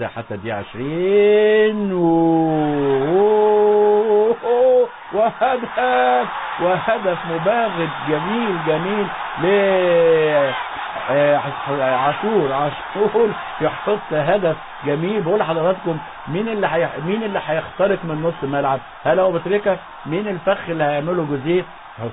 كده حتى دي 20 و... وهدف وهدف مباغت جميل جميل ل عاشور عاشور يحط هدف جميل. بقول لحضراتكم مين اللي حي... مين اللي هيخترق من نص الملعب؟ هل هو بتريكا مين الفخ اللي هيعمله جوزيه؟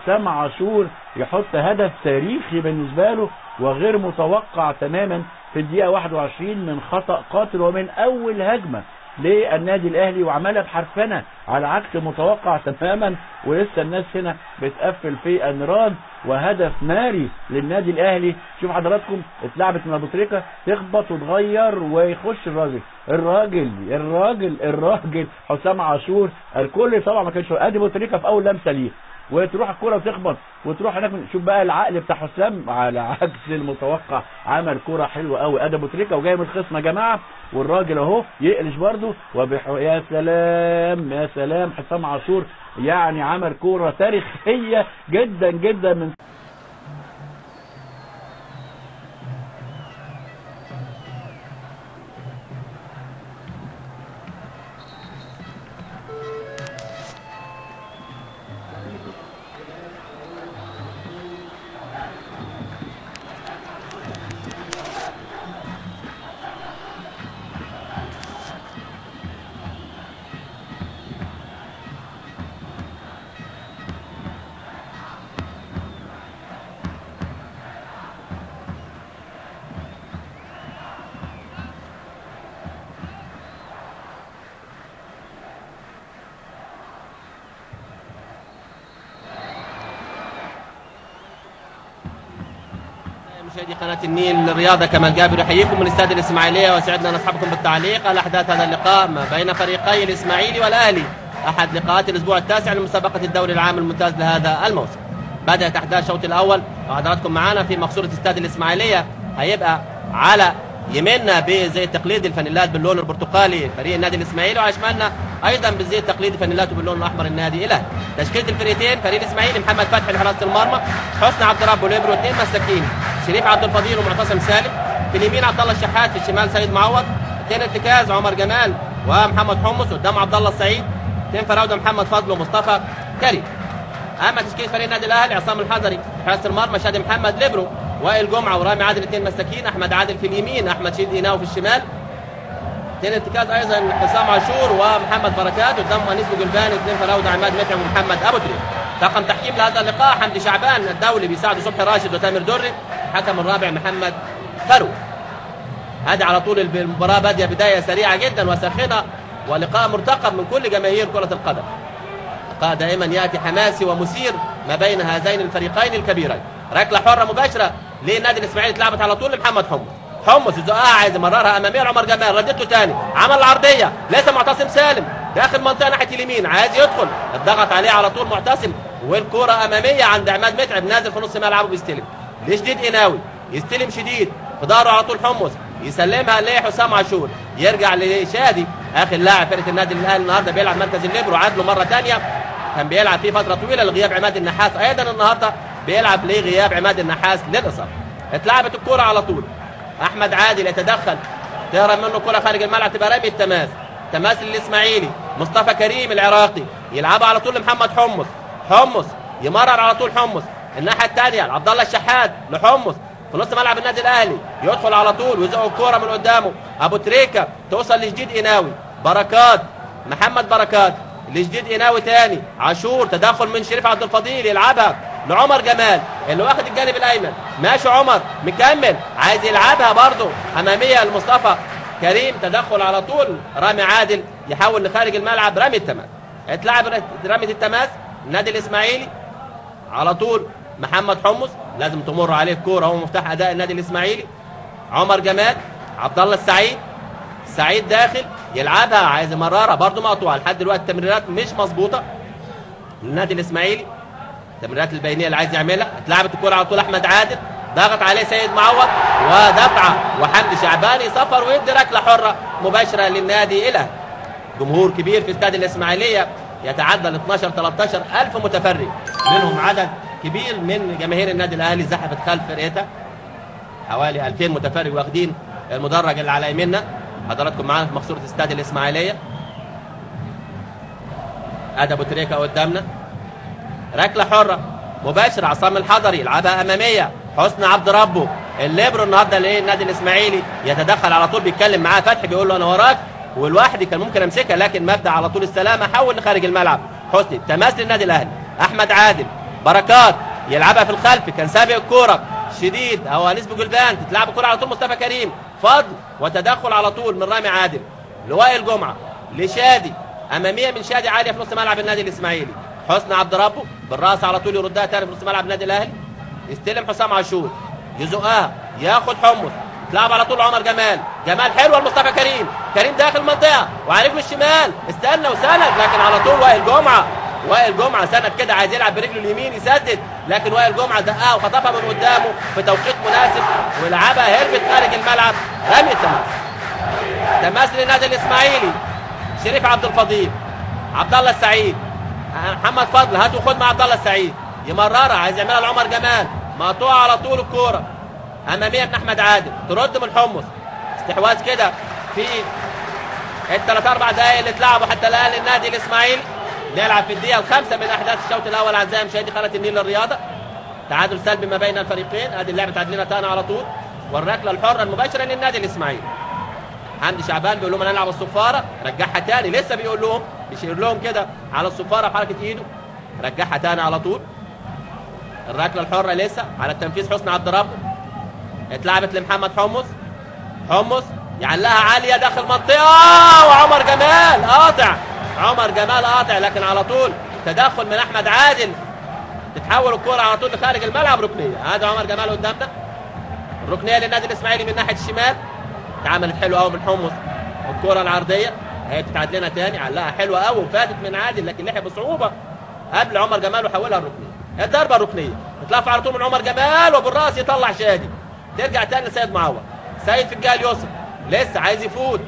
حسام عاشور يحط هدف تاريخي بالنسبة له وغير متوقع تماما في الدقيقة 21 من خطأ قاتل ومن أول هجمة. للنادي الأهلي وعملها بحرفنه على عكس متوقع تماما؟ ولسه الناس هنا بتقفل في أنراد وهدف ناري للنادي الأهلي. شوف حضراتكم اتلعبت من أبو تريكة تخبط وتغير ويخش الراجل. الراجل الراجل الراجل حسام عاشور. الكل طبعا ما كانش أدي أبو تريكة في أول لمسة ليه. وتروح الكرة وتخبط وتروح هناك شوف بقى العقل بتاع حسام على عكس المتوقع عمل كرة حلوة قوي ادي ابو تريكه وجاي من الخصم يا جماعة والراجل أهو يقلش برده وبح... يا سلام يا سلام حسام عاشور يعني عمل كرة تاريخية جدا جدا من الرياضة كمال جابر يحييكم من استاد الإسماعيلية وسعدنا نصحبكم بالتعليق. على أحداث هذا اللقاء ما بين فريقي الإسماعيلي والأهلي أحد لقاءات الأسبوع التاسع لمسابقة الدوري العام الممتاز لهذا الموسم. بدأت أحداث الشوط الأول وحضراتكم معانا في مقصورة استاد الإسماعيلية. هيبقى على يميننا بزي التقليدي الفانيلات باللون البرتقالي فريق النادي الإسماعيلي وعلى شمالنا أيضا بالزي التقليدي فانيلاته باللون الأحمر النادي الاهلي تشكيلة الفريقين فريق الإسماعيلي محمد فتحي لحراسه المرمى حسني عبد ربه وليبرو اثنين مساكين شريف عبد الفضيل ومعتصم سالم. في اليمين عبد الله الشحات في الشمال سيد معوض. اثنين ارتكاز عمر جمال ومحمد حمص قدام عبد الله السعيد. اثنين فراوده محمد فضل ومصطفى كريم. أما تشكيله فريق النادي الأهلي عصام الحضري حارس المرمى شادي محمد ليبرو وائل جمعة ورامي عادل اثنين مساكين أحمد عادل في اليمين أحمد شديد قناوي في الشمال. اثنين ارتكاز أيضا حسام عاشور ومحمد بركات قدام أنيس بوجلبان اثنين فراوده عماد متعب ومحمد أبو تريكة طاقم تحكيم لهذا اللقاء حمدي شعبان الدولي بيساعده صبحي راشد وتامر دري. حكم الرابع محمد فرو هذه على طول المباراة بادية بداية سريعة جدا وساخنة ولقاء مرتقب من كل جماهير كرة القدم. لقاء دائما يأتي حماسي ومثير ما بين هذين الفريقين الكبيرين. ركلة حرة مباشرة للنادي الإسماعيلي اتلعبت على طول لمحمد حمص. حمص الزقاق عايز يمررها اماميه لعمر جمال ردته تاني. عمل العرضية لسه معتصم سالم. داخل منطقة ناحية اليمين عايز يدخل. الضغط عليه على طول معتصم. والكرة أمامية عند عماد متعب نازل في نص ملعبه بيستلم لشديد قناوي يستلم شديد في ظهره على طول حمص يسلمها لحسام عاشور يرجع لشادي آخر لاعب فرقة النادي الأهلي النهارده بيلعب مركز الليبرو عدله مرة ثانية كان بيلعب فيه فترة طويلة لغياب عماد النحاس أيضا النهارده بيلعب لغياب عماد النحاس للاصابه اتلعبت الكرة على طول. أحمد عادل يتدخل تهرب منه كره خارج الملعب تبقى رمي التماس. تماس للإسماعيلي مصطفى كريم العراقي يلعبها على طول لمحمد حمص. حمص يمرر على طول حمص. الناحية الثانية لعبد الله الشحات لحمص في نص ملعب النادي الأهلي يدخل على طول ويزق الكورة من قدامه. أبو تريكة توصل لجديد قناوي بركات محمد بركات لجديد قناوي تاني. عاشور تدخل من شريف عبد الفضيل يلعبها لعمر جمال اللي واخد الجانب الأيمن. ماشي عمر مكمل عايز يلعبها برضه. أمامية لمصطفى كريم تدخل على طول. رامي عادل يحاول لخارج الملعب. رمي التماس. اتلعب رمية التماس. النادي الإسماعيلي على طول. محمد حمص لازم تمر عليه الكوره هو مفتاح أداء النادي الإسماعيلي. عمر جمال عبد الله السعيد. سعيد داخل يلعبها عايز يمررها برضه مقطوعه لحد دلوقتي التمريرات مش مظبوطة. النادي الإسماعيلي التمريرات البينية اللي عايز يعملها. اتلعبت الكورة على طول أحمد عادل. ضغط عليه سيد معوض. ودفعه وحمدي شعباني سفر ويدي ركلة حرة مباشرة للنادي الاهلي جمهور كبير في استاد الإسماعيلية. يتعدى ال 12 13 ألف متفرج. منهم عدد كبير من جماهير النادي الأهلي زحفت خلف فرقته حوالي 2000 متفرج واخدين المدرج اللي على يميننا. حضراتكم معانا في مقصوره استاد الإسماعيلية. ادي ابو تريكه قدامنا. ركلة حرة. مباشر عصام الحضري يلعبها أمامية. حسن عبد ربه. الليبرو النهارده ليه النادي الإسماعيلي. يتدخل على طول بيتكلم معاه فتحي بيقول له أنا وراك. والواحد كان ممكن أمسكها لكن مبدأ على طول السلامة. حول لخارج الملعب. حسني تماس للنادي الأهلي. أحمد عادل. بركات يلعبها في الخلف كان سابق الكورة. شديد أو انيس بجلدان تتلعب الكورة على طول مصطفى كريم. فضل وتدخل على طول من رامي عادل. لوائل جمعه لشادي أمامية من شادي عاليه في نص ملعب النادي الإسماعيلي. حسن عبد ربه بالراس على طول يردها تاني في نص ملعب النادي الأهلي. يستلم حسام عاشور. يزقها ياخد حمص. تلعب على طول عمر جمال. جمال حلوة لمصطفى كريم. كريم داخل المنطقة وعلى رجله الشمال. استنى وسند لكن على طول وائل جمعة. وائل جمعة سند كده عايز يلعب برجله اليمين يسدد لكن وائل جمعة دقها وخطفها من قدامه في توقيت مناسب ولعبها هربت خارج الملعب. رمي التماس. تماس للنادي الإسماعيلي. شريف عبد الفضيل. عبد الله السعيد. محمد فضل هات وخد مع عبد الله السعيد. يمررها عايز يعملها لعمر جمال. مقطوعة على طول الكورة. أمامية من أحمد عادل. ترد من حمص. استحواذ كده في الثلاث أربع دقائق اللي اتلعبوا حتى الآن للنادي الإسماعيلي. نلعب في الدقيقة الخامسة من أحداث الشوط الأول. أعزائي مشاهدي قناه النيل للرياضة. تعادل سلبي ما بين الفريقين. ادي اللعبة تعادلنا تاني على طول. والركلة الحرة المباشرة للنادي الإسماعيلي. حمدي شعبان بيقول لهم أنا ألعب الصفارة. رجعها تاني. لسه بيقول لهم بيشير لهم كده على الصفارة بحركه إيده. رجعها تاني على طول. الركلة الحرة لسه على التنفيذ. حسني عبد ربه اتلعبت لمحمد حمص. حمص يعلقها عالية داخل منطقة. وعمر جمال قاطع. عمر جمال قاطع لكن على طول تدخل من أحمد عادل. تتحول الكره على طول لخارج الملعب ركنية. هذا عمر جمال قدامنا الركنية للنادي الإسماعيلي من ناحية الشمال. اتعملت حلوة قوي من حمص الكره العرضية. هي بتتعاد لنا تاني. علقها حلوة قوي وفاتت من عادل لكن لحق بصعوبة قبل عمر جمال وحولها الركنية. الضربة الركنية. تتلف على طول من عمر جمال وبالرأس يطلع شادي. ترجع تاني لسيد معوض. سيد في الجهه اليسرى لسه عايز يفوت.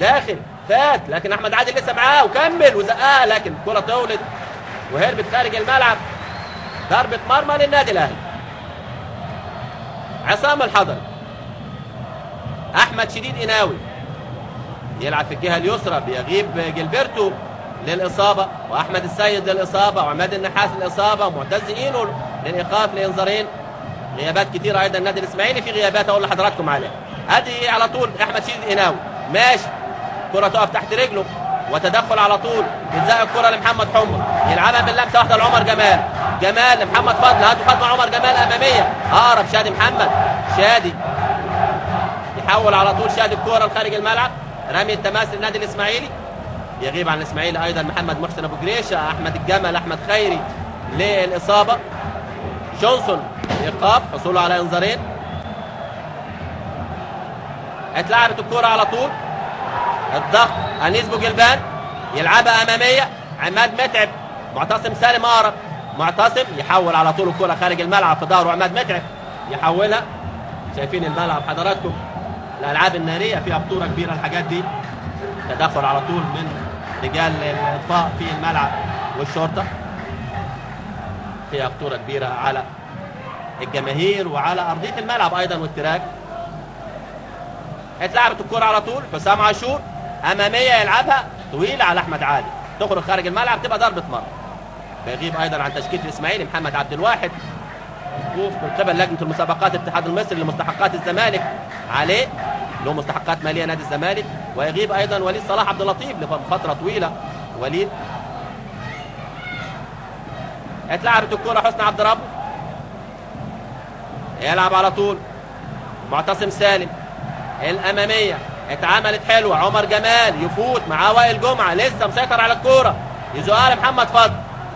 داخل فات لكن أحمد عادل لسه معاه وكمل وزقها لكن الكره طولت وهربت خارج الملعب. ضربة مرمى للنادي الأهلي. عصام الحضري أحمد شديد قناوي يلعب في الجهة اليسرى بيغيب جilberto للإصابة وأحمد السيد للإصابة وعماد النحاس للإصابة ومعتز إينو للإيقاف لانذارين غيابات كتيرة أيضا النادي الإسماعيلي في غيابات أقول لحضراتكم عليها. ادي على طول أحمد شديد قناوي ماشي. كره تقف تحت رجله وتدخل على طول. بتزق الكرة لمحمد حمر. يلعبها باللمسة واحدة لعمر جمال. جمال لمحمد فضل. هاتوا فضل عمر جمال أمامية. اقرب شادي محمد. شادي يحول على طول شادي الكورة لخارج الملعب. رمي التماس للنادي الإسماعيلي. يغيب عن الإسماعيلي أيضا محمد محسن أبو جريشة أحمد الجمل أحمد خيري للإصابة. جونسون ايقاف حصوله على إنذارين. اتلعبت الكورة على طول. الضغط انيس بوجلبان يلعبها أمامية عماد متعب معتصم سالم اقرب معتصم يحول على طول الكرة خارج الملعب في ظهره عماد متعب يحولها. شايفين الملعب حضراتكم الألعاب النارية فيها خطوره كبيرة الحاجات دي تدخل على طول من رجال الأطفاء في الملعب والشرطة. فيها خطوره كبيرة على الجماهير وعلى أرضية الملعب أيضا والتراك. اتلعبت الكرة على طول حسام عاشور أمامية يلعبها طويلة على أحمد عادل. تخرج خارج الملعب تبقى ضربة مرمى. بيغيب أيضا عن تشكيلة الاسماعيلي محمد عبد الواحد. موقوف من قبل لجنة المسابقات الاتحاد المصري لمستحقات الزمالك. عليه له مستحقات مالية نادي الزمالك. ويغيب أيضا وليد صلاح عبد اللطيف لفترة طويلة. وليد. اتلعبت الكرة حسني عبد ربه. يلعب على طول. معتصم سالم. الأمامية. اتعملت حلوة. عمر جمال يفوت معاه وائل جمعة لسه مسيطر على الكورة. يزقها لمحمد فضل.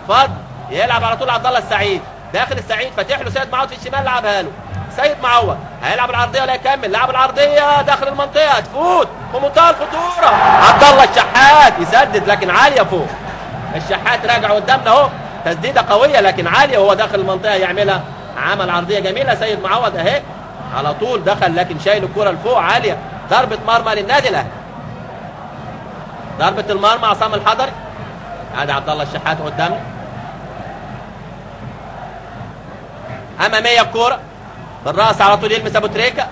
فضل يلعب على طول عبد الله السعيد. داخل السعيد فاتح له سيد معوض في الشمال لعبها له. سيد معوض هيلعب العرضية ولا يكمل. لعب العرضية داخل المنطقة. تفوت في منتهى الخطوره عبد الله الشحات يسدد لكن عالية فوق. الشحات راجع قدامنا اهو. تسديدة قوية لكن عالية وهو داخل المنطقة يعملها. عمل عرضية جميلة. سيد معوض اهي. على طول دخل لكن شايل الكره لفوق. عالية. ضربة مرمى للنادي الاهلي ضربة المرمى عصام الحضري. ادي عبد الله الشحات قدامنا اماميه الكوره بالرأس على طول يلمس أبو تريكة.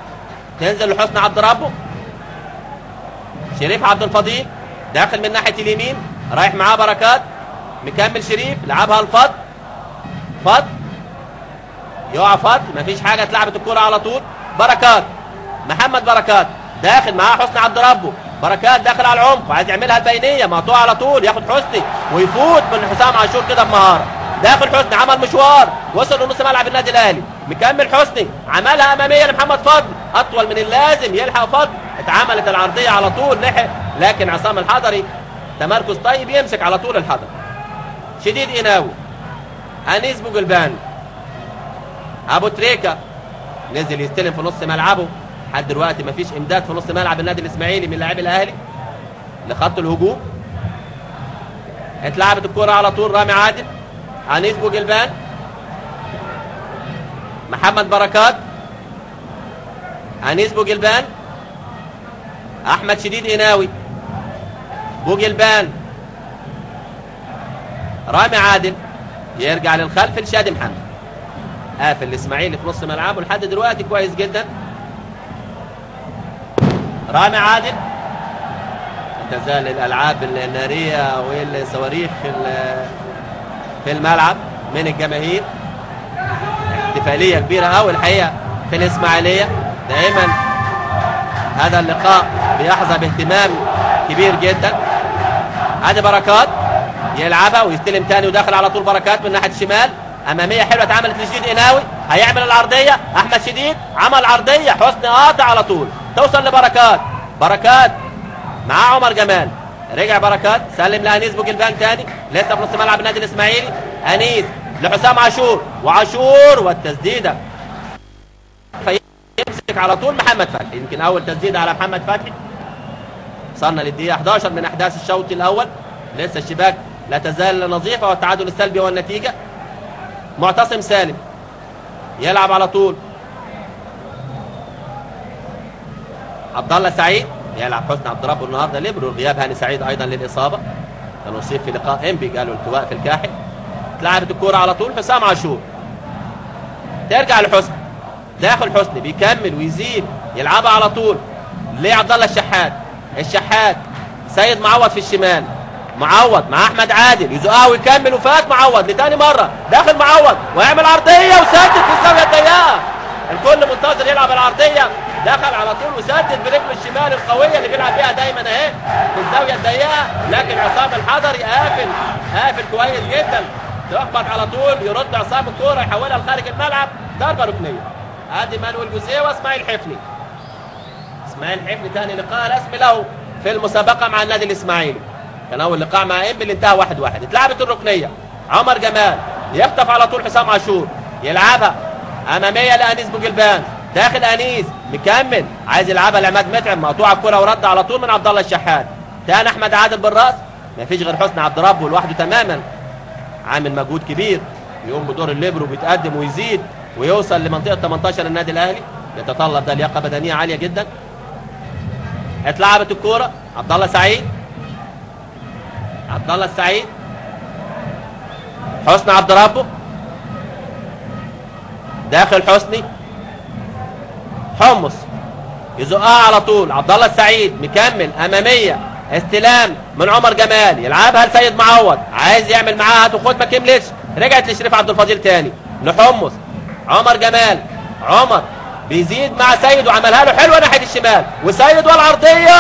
تنزل لحسن عبد ربه. شريف عبد الفضيل. داخل من ناحية اليمين. رايح معاه بركات. مكمل شريف. لعبها الفض فض يقع فض مفيش حاجة اتلعبت الكره على طول. بركات. محمد بركات. داخل معاه حسني عبد ربه. بركات داخل على العمق. وعايز يعملها البينية. مقطوعه على طول. ياخد حسني. ويفوت من حسام عاشور كده بمهارة. داخل حسني. عمل مشوار. وصل لنص ملعب النادي الأهلي. مكمل حسني. عملها أمامية لمحمد فضل. أطول من اللازم. يلحق فضل. اتعملت العرضية على طول. لحق. لكن عصام الحضري تمركز طيب. يمسك على طول الحضر شديد قناوي أنيس بوجلبان أبو تريكة. نزل يستلم في نص ملعبه. لحد دلوقتي مفيش امداد في نص ملعب النادي الاسماعيلي من لاعبي الاهلي لخط الهجوم. اتلعبت الكرة على طول رامي عادل انيس بوجلبان محمد بركات انيس بوجلبان أحمد شديد قناوي بوجلبان رامي عادل يرجع للخلف لشادي محمد. قافل الإسماعيلي في نص ملعبه لحد دلوقتي كويس جدا. رامي عادل؟ تزال الألعاب الناريه والصواريخ في ال- في الملعب من الجماهير. احتفالية كبيرة قوي الحقيقة في الإسماعيلية. دائما هذا اللقاء بيحظى باهتمام كبير جدا. ادي بركات يلعبها ويستلم تاني وداخل على طول بركات من ناحية الشمال. أمامية حلوة اتعملت لشديد قناوي هيعمل العرضية. أحمد شديد عمل عرضية. حسني قاطع على طول. توصل لبركات. بركات مع عمر جمال. رجع بركات. سلم لأنيس بوجلبان تاني. لسه في نص ملعب النادي الإسماعيلي. أنيس لحسام عاشور. وعاشور والتسديدة. فيمسك على طول محمد فتحي يمكن أول تسديدة على محمد فتحي وصلنا للدقيقة 11 من إحداث الشوط الأول. لسه الشباك لا تزال نظيفة والتعادل السلبي هو النتيجه معتصم سالم يلعب على طول. عبد الله سعيد يلعب حسني عبد ربه النهارده ليبرو غياب هاني سعيد أيضا للإصابة؟ كان اصيب في لقاء انبي قالوا التواء في الكاحل. اتلعبت الكورة على طول حسام عاشور. ترجع لحسني داخل حسني بيكمل ويزيد يلعبها على طول. لعبد الله الشحات؟ الشحات. سيد معوض في الشمال. معوض مع أحمد عادل. يزقها ويكمل وفات معوض لتاني مرة. داخل معوض ويعمل عرضية وسدد في الزاوية الضيقة. الكل منتظر يلعب العرضية. دخل على طول وسدد برجله الشمال القوية اللي بيلعب بيها دايما اهي. في الزاوية الضيقة. لكن عصام الحضري قافل قافل كويس جدا. تخبط على طول يرد عصام الكورة يحولها لخارج الملعب. ضربة ركنية. ادي مانويل جوزيه واسماعيل حفني. اسماعيل حفني ثاني لقاء رسمي له في المسابقة مع النادي الإسماعيلي. كان أول لقاء مع اللي انتهى واحد واحد. اتلعبت الركنية. عمر جمال يخطف على طول حسام عاشور. يلعبها. أمامية لأنيس بوجلبان. داخل أنيس مكمل. عايز يلعبها لعماد متعب مقطوعه الكره ورد على طول من عبد الله الشحات. تاني أحمد عادل بالرأس. مفيش غير حسني عبد ربه لوحده تماما. عامل مجهود كبير. يقوم بدور الليبرو بيتقدم ويزيد ويوصل لمنطقة 18 النادي الأهلي. يتطلب ده لياقة بدنية عالية جدا. اتلعبت الكورة. عبد الله سعيد. عبد الله السعيد حسني عبد ربه. داخل حسني. حمص. يزقها على طول. عبد الله السعيد مكمل أمامية. استلام من عمر جمال. يلعبها لسيد معوض. عايز يعمل معاها تاخد ما كملتش رجعت لشريف عبد الفضيل تاني. لحمص. عمر جمال. عمر بيزيد مع سيد وعملها له حلوة ناحية الشمال. وسيد والعرضية.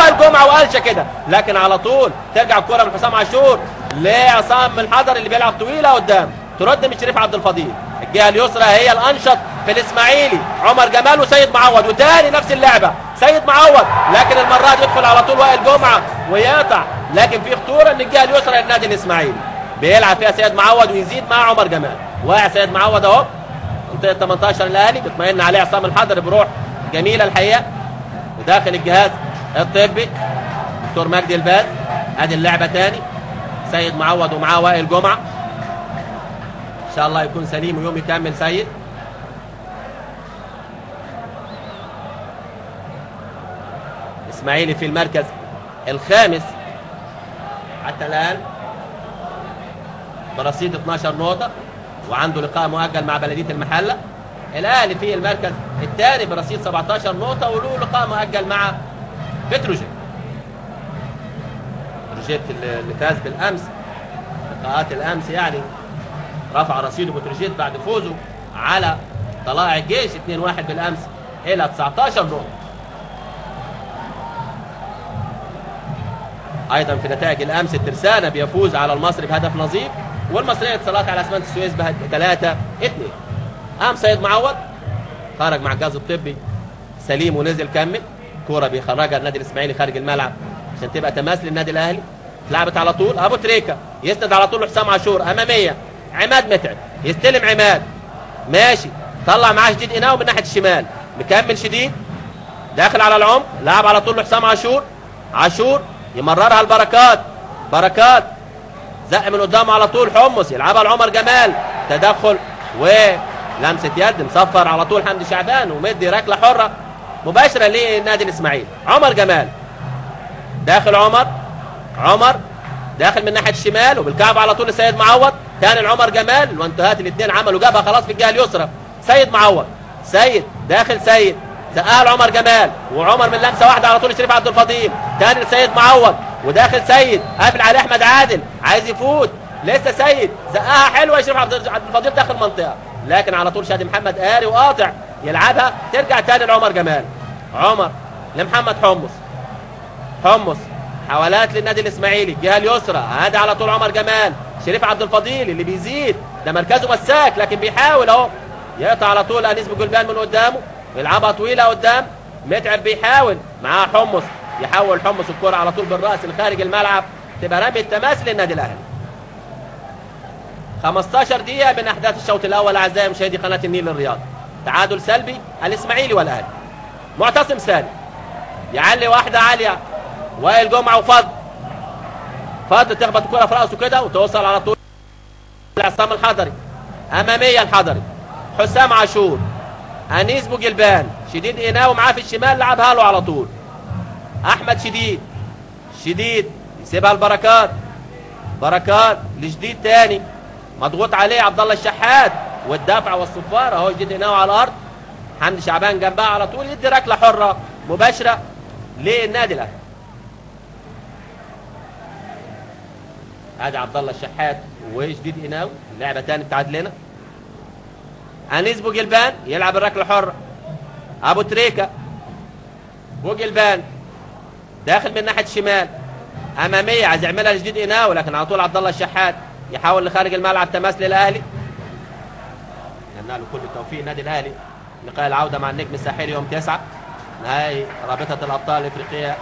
والجمعه وقالشه كده. لكن على طول ترجع الكرة من حسام عاشور لعصام الحضر اللي بيلعب طويلة قدام. ترد من شريف عبد الفضيل. الجهة اليسرى هي الأنشط. في الإسماعيلي. عمر جمال وسيد معوض وتاني نفس اللعبة. سيد معوض لكن المرة دي يدخل على طول وائل جمعة ويقطع. لكن في خطورة من الجهه اليسرى للنادي الإسماعيلي. بيلعب فيها سيد معوض ويزيد مع عمر جمال. واقع سيد معوض أهو. منطقة 18 الاهلي بيطمئن عليه عصام الحضر بروح جميلة الحقيقة. وداخل الجهاز الطبي دكتور مجدي الباز. ادي اللعبة تاني. سيد معوض ومعاه وائل جمعة. إن شاء الله يكون سليم ويوم يكمل سيد. إسماعيلي في المركز الخامس. حتى الآن برصيد 12 نقطة وعنده لقاء مؤجل مع بلدية المحلة. الاهلي في المركز الثاني برصيد 17 نقطة وله لقاء مؤجل مع بتروجيت. بتروجيت اللي فاز بالأمس لقاءات الأمس يعني رفع رصيده بتروجيت بعد فوزه على طلائع الجيش 2-1 بالأمس إلى 19 نقطة. أيضا في نتائج الأمس الترسانة بيفوز على المصري بهدف نظيف والمصرية اتصالات على اسمنت السويس بهدف 3 2 قام سيد معوض خرج مع الجهاز الطبي سليم ونزل كمل. كورة بيخرجها النادي الإسماعيلي خارج الملعب عشان تبقى تماس للنادي الأهلي. اتلعبت على طول. أبو تريكة يسند على طول حسام عاشور. أمامية. عماد متعب. يستلم عماد. ماشي. طلع معاه شديد قناوي من ناحية الشمال. مكمل شديد. داخل على العمق. لعب على طول حسام عاشور. عاشور. يمررها البركات. بركات. زق من قدامه على طول حمص يلعبها لعمر جمال. تدخل ولمسه يد مصفر على طول حمدي شعبان ومدي ركلة حرة. مباشرة للنادي الإسماعيلي. عمر جمال. داخل عمر. عمر داخل من ناحية الشمال وبالكعب على طول السيد معوض. تاني لعمر جمال وانتهات الاثنين عملوا جابها خلاص في الجهة اليسرى. سيد معوض. سيد داخل سيد. زقها لعمر جمال وعمر من لمسة واحدة على طول شريف عبد الفضيل. تاني لسيد معوض وداخل سيد قافل عليه أحمد عادل. عايز يفوت. لسه سيد. زقها حلوة شريف عبد الفضيل داخل المنطقة. لكن على طول شادي محمد قاري وقاطع يلعبها. ترجع تاني لعمر جمال. عمر لمحمد حمص. حمص حوالات للنادي الإسماعيلي. الجهه اليسرى. ادي على طول عمر جمال. شريف عبد الفضيل اللي بيزيد. ده مركزه مساك لكن بيحاول أهو. يقطع على طول أنيس بجلبان من قدامه. يلعبها طويلة قدام. متعب بيحاول. معاه حمص. يحول حمص الكرة على طول بالرأس لخارج الملعب. تبقى رمي التماس للنادي الأهلي. 15 دقيقة من أحداث الشوط الأول أعزائي مشاهدي قناة النيل الرياض. تعادل سلبي الإسماعيلي والأهلي. معتصم سالم. يعلي واحدة عالية. وائل جمعة وفضل. فضل تخبط الكرة في رأسه كده وتوصل على طول لعصام الحضري. اماميا الحضري. حسام عاشور. انيس بوجلبان. شديد قناوي معاه في الشمال لعبها له على طول. أحمد شديد. شديد. يسيبها البركات بركات لجديد تاني. مضغوط عليه عبد الله الشحات. والدفع والصفاره أهو جديد قناوي على الأرض. حمدي شعبان جنبها على طول. يدي ركلة حرة مباشرة للنادي الأهلي. ادي عبد الله الشحات وجديد قناوي لعبة تاني بتاعت لنا. انيس بوجلبان يلعب الركلة حره أبو تريكة بوجلبان داخل من ناحية الشمال. أمامية عايز يعملها لجديد قناوي لكن على طول عبد الله الشحات يحاول لخارج الملعب تماس للأهلي. نتمنى له كل التوفيق النادي الأهلي. لقاء العودة مع النجم الساحلي يوم 9 نهائي رابطة الأبطال الإفريقية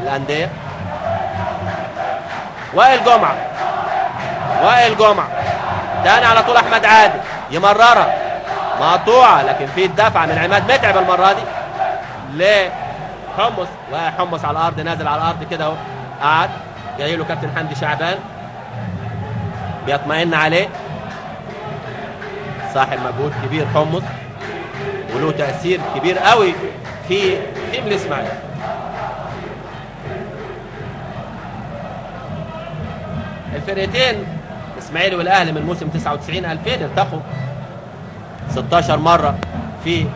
للأندية. وائل جمعة. وائل جمعة. تاني على طول أحمد عادل. يمررها. مقطوعه لكن في الدفع من عماد متعب المرة دي لحمص وحمص على الأرض نازل على الأرض كده أهو. قعد جاي له كابتن حمدي شعبان. بيطمئن عليه. صاحب مجهود كبير حمص. وله تأثير كبير قوي في تيم الإسماعيلي. الفرقتين الاسماعيلي والأهلي من موسم 99 2000 التقوا 16 مرة في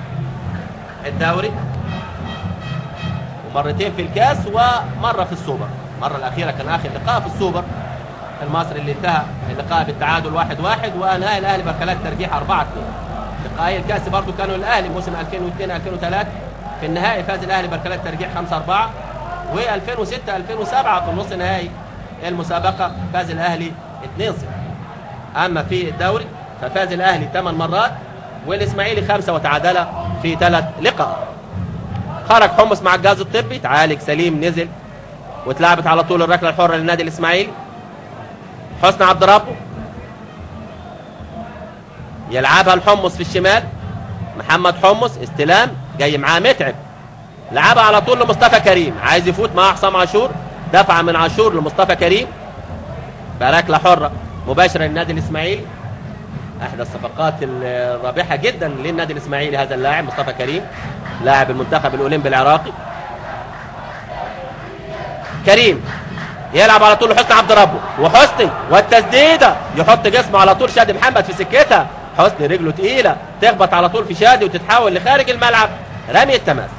الدوري. ومرتين في الكاس ومرة في السوبر. المرة الأخيرة كان آخر لقاء في السوبر. المصري اللي انتهى اللقاء بالتعادل 1 1 ونهائي الاهلي بركلات ترجيح 4 2 لقاءي الكاس برضو كانوا الاهلي موسم 2002 2003 في النهائي فاز الاهلي بركلات ترجيح 5 4 و2006 2007 في النص نهائي المسابقة فاز الآهلي 2 0 أما في الدوري ففاز الآهلي 8 مرات. والإسماعيلي خمسه وتعادل في ثلاث لقاء. خرج حمص مع الجهاز الطبي. تعالج سليم نزل واتلعبت على طول الركلة الحرة للنادي الإسماعيلي. حسني عبد ربه يلعبها الحمص في الشمال. محمد حمص استلام جاي معاه متعب. لعبها على طول لمصطفى كريم. عايز يفوت مع حسام عاشور. دفع من عاشور لمصطفى كريم. بركلة حرة مباشرة للنادي الإسماعيلي. إحدى الصفقات الرابحة جدا للنادي الإسماعيلي هذا اللاعب مصطفى كريم لاعب المنتخب الأولمبي العراقي. كريم يلعب على طول حسني عبد ربه وحسني والتسديدة يحط جسمه على طول شادي محمد في سكتها. حسني رجله تقيلة تخبط على طول في شادي وتتحول لخارج الملعب. رمي التماس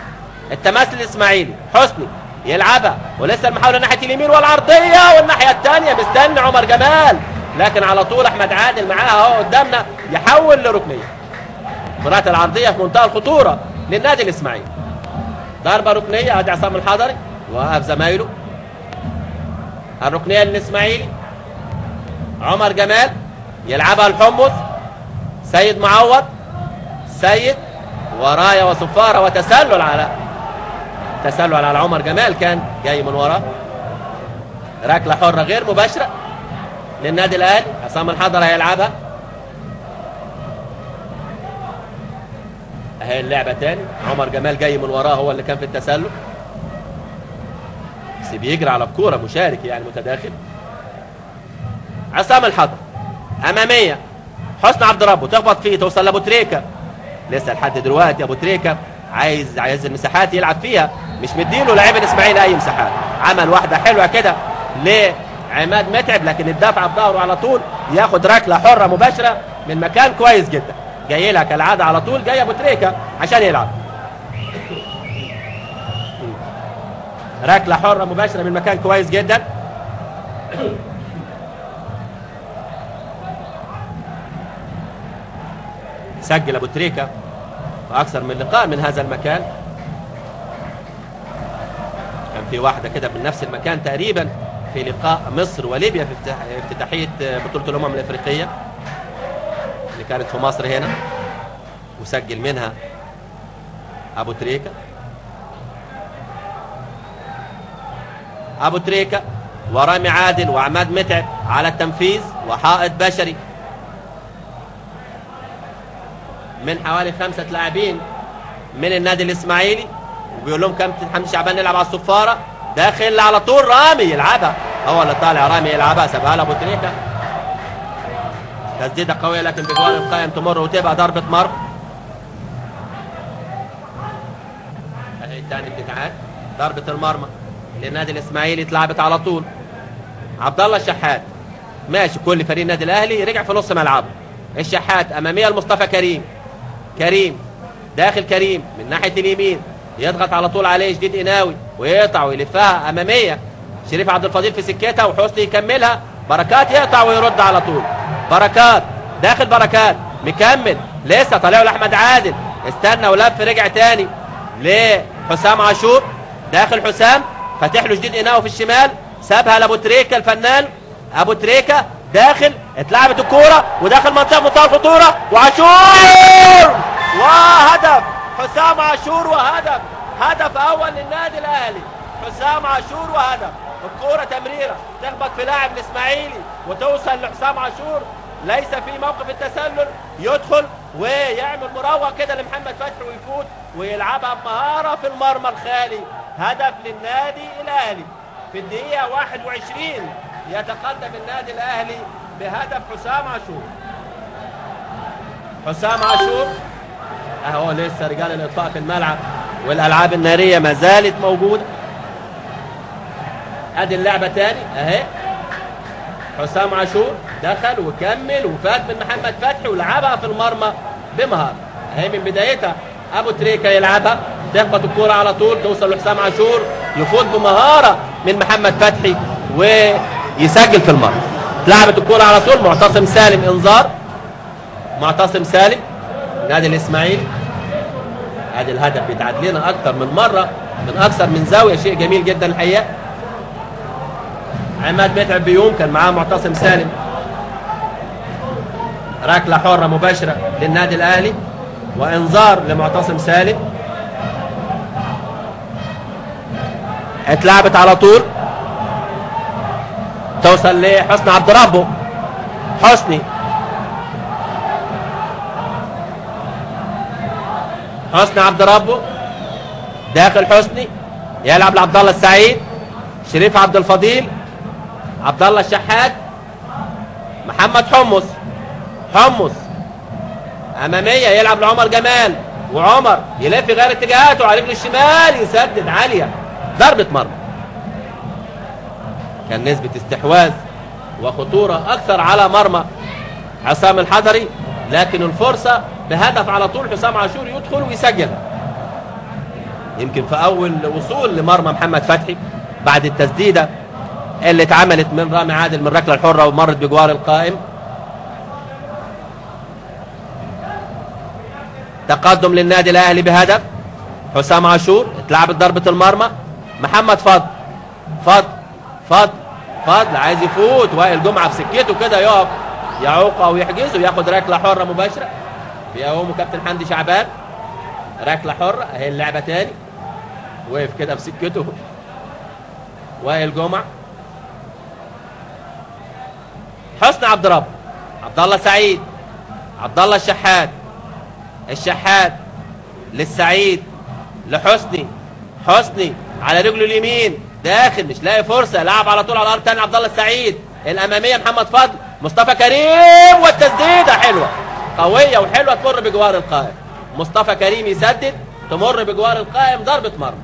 التماس للإسماعيلي. حسني يلعبها ولسه المحاولة ناحية اليمين والعرضية والناحية الثانية مستني عمر جمال. لكن على طول أحمد عادل معاها أهو قدامنا يحول لركنية. كرة العرضية في منتهى الخطورة للنادي الإسماعيلي. ضربة ركنية ادي عصام الحضري وقف زمايله. الركنية للإسماعيلي. عمر جمال يلعبها الحمص. سيد معوض. سيد ورايا وصفارة وتسلل على تسلل على عمر جمال كان جاي من وراه ركلة حرة غير مباشرة. للنادي الاهلي عصام الحضر هيلعبها. أهي اللعبة تاني. عمر جمال جاي من وراه هو اللي كان في التسلل. بس بيجري على الكورة مشارك يعني متداخل. عصام الحضر أمامية. حسن عبد ربه تخبط فيه توصل لأبو تريكة. لسه لحد دلوقتي أبو تريكة عايز عايز المساحات يلعب فيها. مش مديله لاعب الإسماعيلي أي مساحات. عمل واحدة حلوة كده لعماد متعب لكن الدفع بظهره على طول ياخد ركلة حرة مباشرة من مكان كويس جدا. جاي لها كالعادة على طول جاي أبو تريكة عشان يلعب. ركلة حرة مباشرة من مكان كويس جدا. سجل أبو تريكة وأكثر من لقاء من هذا المكان. كان في واحدة كده من نفس المكان تقريبا. في لقاء مصر وليبيا في افتتاح- افتتاحية بطولة الأمم الأفريقية. اللي كانت في مصر هنا. وسجل منها أبو تريكة. أبو تريكة ورامي عادل وعماد متعب على التنفيذ وحائط بشري. من حوالي خمسة لاعبين من النادي الإسماعيلي. وبيقول لهم كابتن حمدي شعبان نلعب على الصفارة. داخل على طول رامي يلعبها. هو اللي طالع رامي يلعبها سابها له أبو تريكة. تسديدة قوية لكن بجوار القائم تمر وتبقى مرمى. اهي الثاني بتتعاد. ضربة المرمى للنادي الإسماعيلي اتلعبت على طول. عبد الله الشحات. ماشي كل فريق النادي الأهلي رجع في نص ملعبه الشحات أمامية لمصطفى كريم. كريم داخل كريم من ناحية اليمين. يضغط على طول عليه جديد قناوي ويقطع ويلفها أمامية. شريف عبد الفضيل في سكتها وحسني يكملها. بركات يقطع ويرد على طول. بركات. داخل بركات. مكمل. لسه طالع له أحمد عادل. استنى ولف رجع تاني لحسام عاشور. داخل حسام. فاتح له جديد قناوي في الشمال. سابها لأبو تريكة الفنان. أبو تريكة داخل. اتلعبت الكورة. وداخل منطقة منتهى الخطوره وعاشور! وهدف. حسام عاشور وهدف. هدف أول للنادي الأهلي. حسام عاشور وهدف. الكورة تمريرة. تخبط في لاعب الإسماعيلي وتوصل لحسام عاشور. ليس في موقف التسلل. يدخل ويعمل مراوغة كده لمحمد فتحي ويفوت ويلعبها بمهارة في المرمى الخالي. هدف للنادي الأهلي. في الدقيقة 21 يتقدم النادي الأهلي بهدف حسام عاشور. حسام عاشور. أهو لسه رجال الاطفاء في الملعب. والألعاب النارية ما زالت موجودة. ادي اللعبة تاني. أهي. حسام عاشور دخل وكمل وفات من محمد فتحي ولعبها في المرمى بمهارة. أهي من بدايتها. أبو تريكة يلعبها. تخبط الكورة على طول. توصل لحسام عاشور. يفوت بمهارة من محمد فتحي ويسجل في المرمى. لعبت الكورة على طول. معتصم سالم إنذار. معتصم سالم. نادي الإسماعيلي. ادي الهدف بيتعاد لنا أكتر من مرة. من أكثر من زاوية. شيء جميل جدا الحقيقة. عماد متعب بيوم كان معاه معتصم سالم. ركله حرة مباشرة للنادي الأهلي وإنذار لمعتصم سالم. اتلعبت على طول. توصل لحسني عبد ربه. حسني. حسني عبد ربه. داخل حسني. يلعب لعبد الله السعيد. شريف عبد الفضيل. عبد الله الشحات محمد حمص. حمص. أمامية يلعب لعمر جمال. وعمر يلف غير اتجاهاته على رجله الشمال يسدد عالية. ضربة مرمى. كان نسبة استحواذ وخطورة أكثر على مرمى عصام الحضري لكن الفرصة بهدف على طول حسام عاشور يدخل ويسجل. يمكن في أول وصول لمرمى محمد فتحي بعد التسديدة اللي اتعملت من رامي عادل من الركله الحرة ومرت بجوار القائم. تقدم للنادي الأهلي بهدف. حسام عاشور اتلعبت ضربة المرمى. محمد فضل. فضل. فضل. فضل. عايز يفوت. وائل جمعة في سكته كده يقف. يعوق أو يحجز وياخد ركلة حرة مباشرة. بيقومه كابتن حمدي شعبان. ركلة حرة. اهي اللعبة تاني. وقف كده في سكته. وائل جمعة. حسني عبد رب عبد الله سعيد. عبد الله الشحات. الشحات للسعيد. لحسني. حسني على رجله اليمين. داخل مش لاقي فرصة. لعب على طول على الأرض تاني. عبد الله السعيد. الأمامية محمد فضل. مصطفى كريم والتسديدة حلوة. قوية وحلوة تمر بجوار القائم. مصطفى كريم يسدد. تمر بجوار القائم ضربة مرمى.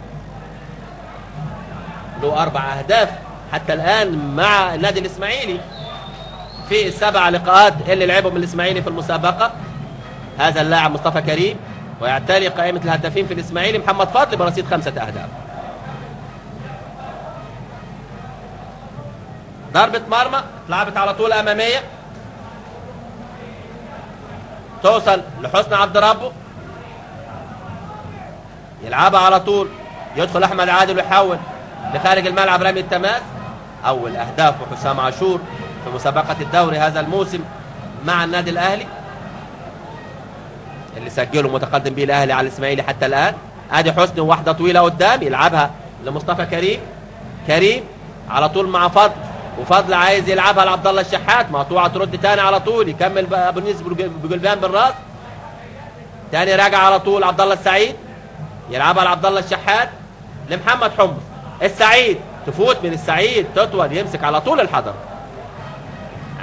له أربع أهداف حتى الآن مع النادي الإسماعيلي. في السبع لقاءات اللي لعبهم الإسماعيلي في المسابقة. هذا اللاعب مصطفى كريم ويعتلي قائمة الهدافين في الإسماعيلي محمد فضل برصيد خمسة أهداف. ضربة مرمى اتلعبت على طول أمامية. توصل لحسن عبد ربه. يلعبها على طول. يدخل أحمد عادل ويحول لخارج الملعب رمي التماس. أول أهداف حسام عاشور. في مسابقة الدوري هذا الموسم مع النادي الأهلي اللي سجله متقدم به الأهلي على الإسماعيلي حتى الآن. أدي حسني وواحدة طويلة قدام يلعبها لمصطفى كريم. كريم على طول مع فضل وفضل عايز يلعبها لعبد الله الشحات. مقطوعة ترد تاني على طول يكمل أبو النيس بجلبان بالراس. تاني راجع على طول عبد الله السعيد يلعبها لعبد الله الشحات. لمحمد حمص السعيد تفوت من السعيد تطول يمسك على طول الحضر.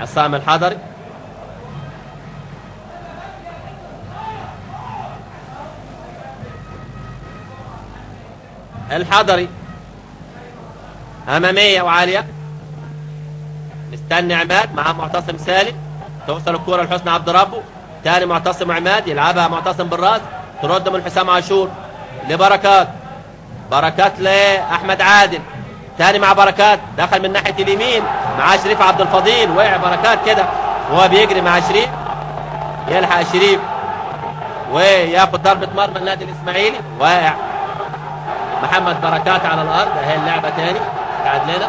عصام الحضري الحضري أمامية وعالية. مستني عماد مع معتصم سالم. توصل الكرة لحسن عبد ربه. تاني معتصم عماد يلعبها معتصم بالرأس. ترد من حسام عاشور. لبركات. بركات لأحمد عادل. تاني مع بركات دخل من ناحية اليمين مع شريف عبد الفضيل وقع بركات كده وهو بيجري مع شريف. يلحق شريف وياخد ضربة مرمى النادي الإسماعيلي واقع. محمد بركات على الأرض أهي اللعبة تاني تعاد لنا.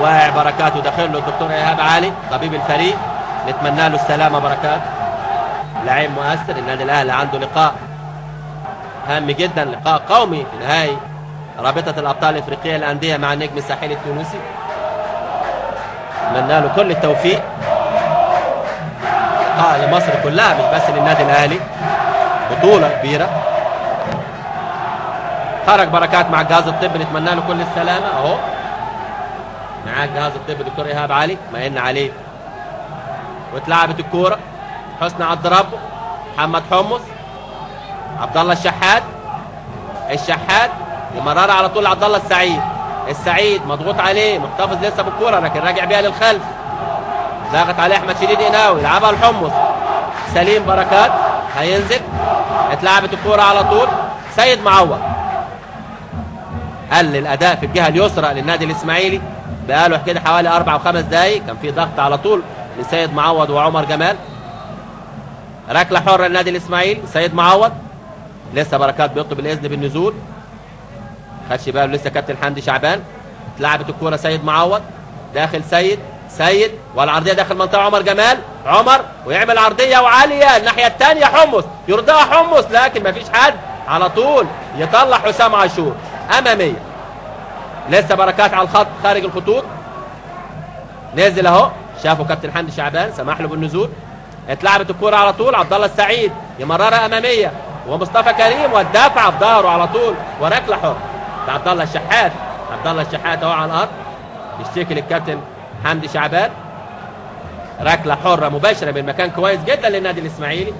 واقع بركات وداخل له الدكتور إيهاب علي طبيب الفريق. نتمنى له السلامة بركات. لعيب مؤثر النادي الأهلي عنده لقاء. هام جدا لقاء قومي في نهائي رابطة الأبطال الإفريقية للانديه مع النجم الساحلي التونسي. نتمنى له كل التوفيق. لقاء لمصر كلها مش بس للنادي الأهلي. بطولة كبيرة. خرج بركات مع الجهاز الطبي نتمنى له كل السلامة. أهو. معاه الجهاز الطبي دكتور إيهاب علي. ما ان عليه. واتلعبت الكورة. حسني عبد ربه. محمد حمص. عبد الله الشحات. الشحات يمررها على طول عبد الله السعيد. السعيد مضغوط عليه محتفظ لسه بالكورة لكن راجع بيها للخلف. ضاغط عليه أحمد شديد قناوي يلعبها لحمص سليم بركات هينزل. اتلعبت الكورة على طول. سيد معوض. قل الاداء في الجهة اليسرى للنادي الإسماعيلي. بقاله كده حوالي أربع أو خمس دقايق. كان في ضغط على طول لسيد معوض وعمر جمال. ركلة حرة للنادي الإسماعيلي سيد معوض. لسه بركات بيطلب الإذن بالنزول. خدش باله لسه كابتن حمدي شعبان. اتلعبت الكورة سيد معوض. داخل سيد سيد. والعرضية داخل منطقة عمر جمال. عمر ويعمل عرضية وعالية. الناحية الثانية حمص. يرضيها حمص لكن ما فيش حد على طول يطلع حسام عاشور. أمامية. لسه بركات على الخط خارج الخطوط. نزل أهو. شافوا كابتن حمدي شعبان سمح له بالنزول. اتلعبت الكورة على طول. عبد الله السعيد يمررها أمامية. ومصطفى كريم والدافع بظهره على طول وركلة حر عبد الله الشحات. عبد الله الشحات اهو على الأرض. بيشتكي للكابتن حمدي شعبان. ركلة حرة مباشرة من مكان كويس جدا للنادي الإسماعيلي.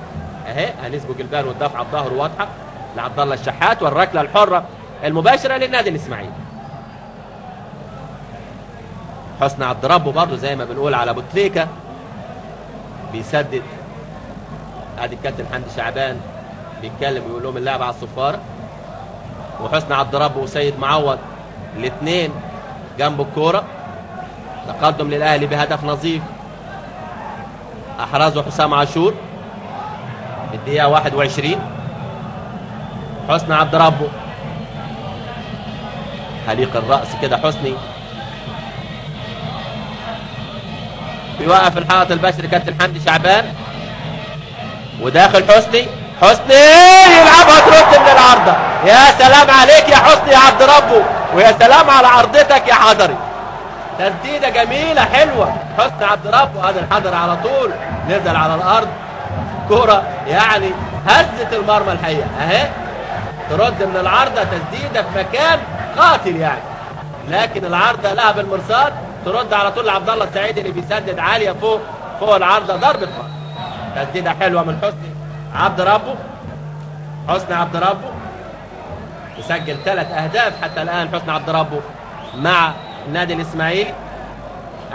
اهي هنسبه جلبان والدفعه بظهره واضحة لعبد الله الشحات والركلة الحرة المباشرة للنادي الإسماعيلي. حسن عبد ربه برضه زي ما بنقول على ابو تريكه بيسدد. ادي الكابتن حمدي شعبان. بيتكلم بيقول لهم اللعب على الصفاره وحسني عبد رب وسيد معوض الاثنين جنب الكورة. تقدم للأهلي بهدف نظيف. أحرزه حسام عاشور. الدقيقة 21 حسني عبد ربه حليق الرأس كده حسني. بيوقف الحائط البشري كابتن حمدي شعبان. وداخل حسني. حسني يلعبها ترد من العارضة. يا سلام عليك يا حسني يا عبد ربه ويا سلام على عرضتك يا حضري. تسديدة جميلة حلوة. حسني عبد ربه هذا الحضر على طول نزل على الأرض. كرة يعني هزت المرمى الحقيقة. أهي. ترد من العارضة تسديدة في مكان قاتل يعني. لكن العارضة لها بالمرصاد. ترد على طول لعبد الله السعيد اللي بيسدد عالية فوق فوق العارضة ضربة تسديدة حلوة من حسني. عبد ربه حسني عبد ربه. يسجل ثلاث أهداف حتى الآن حسني عبد ربه مع النادي الإسماعيلي.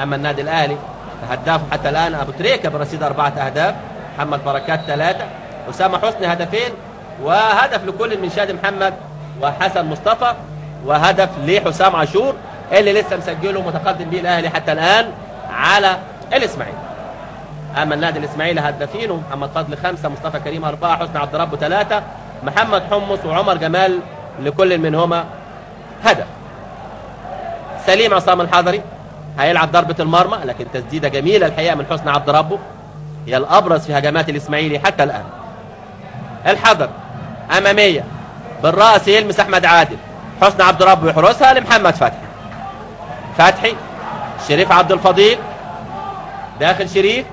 أما النادي الأهلي هدافه حتى الآن أبو تريكة برصيد أربعة أهداف محمد بركات ثلاثة أسامة حسني هدفين وهدف لكل من شادي محمد وحسن مصطفى وهدف لحسام عاشور اللي لسه مسجله متقدم به الأهلي حتى الآن على الإسماعيلي. اما النادي الإسماعيلي هدافينه محمد فضل خمسة مصطفى كريم أربعة حسني عبد ربه ثلاثة محمد حمص وعمر جمال لكل منهما هدف. سليم عصام الحضري هيلعب ضربة المرمى لكن تسديدة جميلة الحقيقة من حسني عبد ربه هي الأبرز في هجمات الإسماعيلي حتى الآن. الحضر أمامية بالرأس يلمس أحمد عادل. حسني عبد ربه يحرسها لمحمد فتحي. فتحي شريف عبد الفضيل داخل شريف.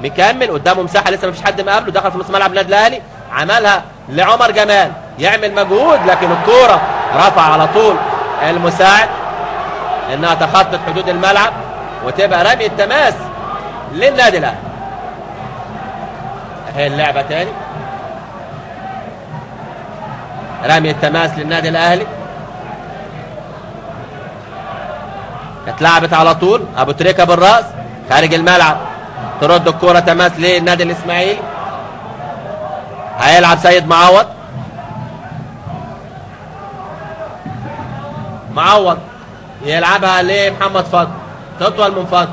مكمل قدامه مساحة لسه ما فيش حد مقابله دخل في نص ملعب النادي الأهلي عملها لعمر جمال. يعمل مجهود لكن الكورة رفع على طول المساعد إنها تخطط حدود الملعب وتبقى رمي التماس للنادي الأهلي. اهي اللعبة تاني. رمي التماس للنادي الأهلي. اتلعبت على طول أبو تريكة بالرأس خارج الملعب. ترد الكرة تماس للنادي الإسماعيلي. هيلعب سيد معوض. معوض يلعبها لمحمد فضل. تطول من فضل.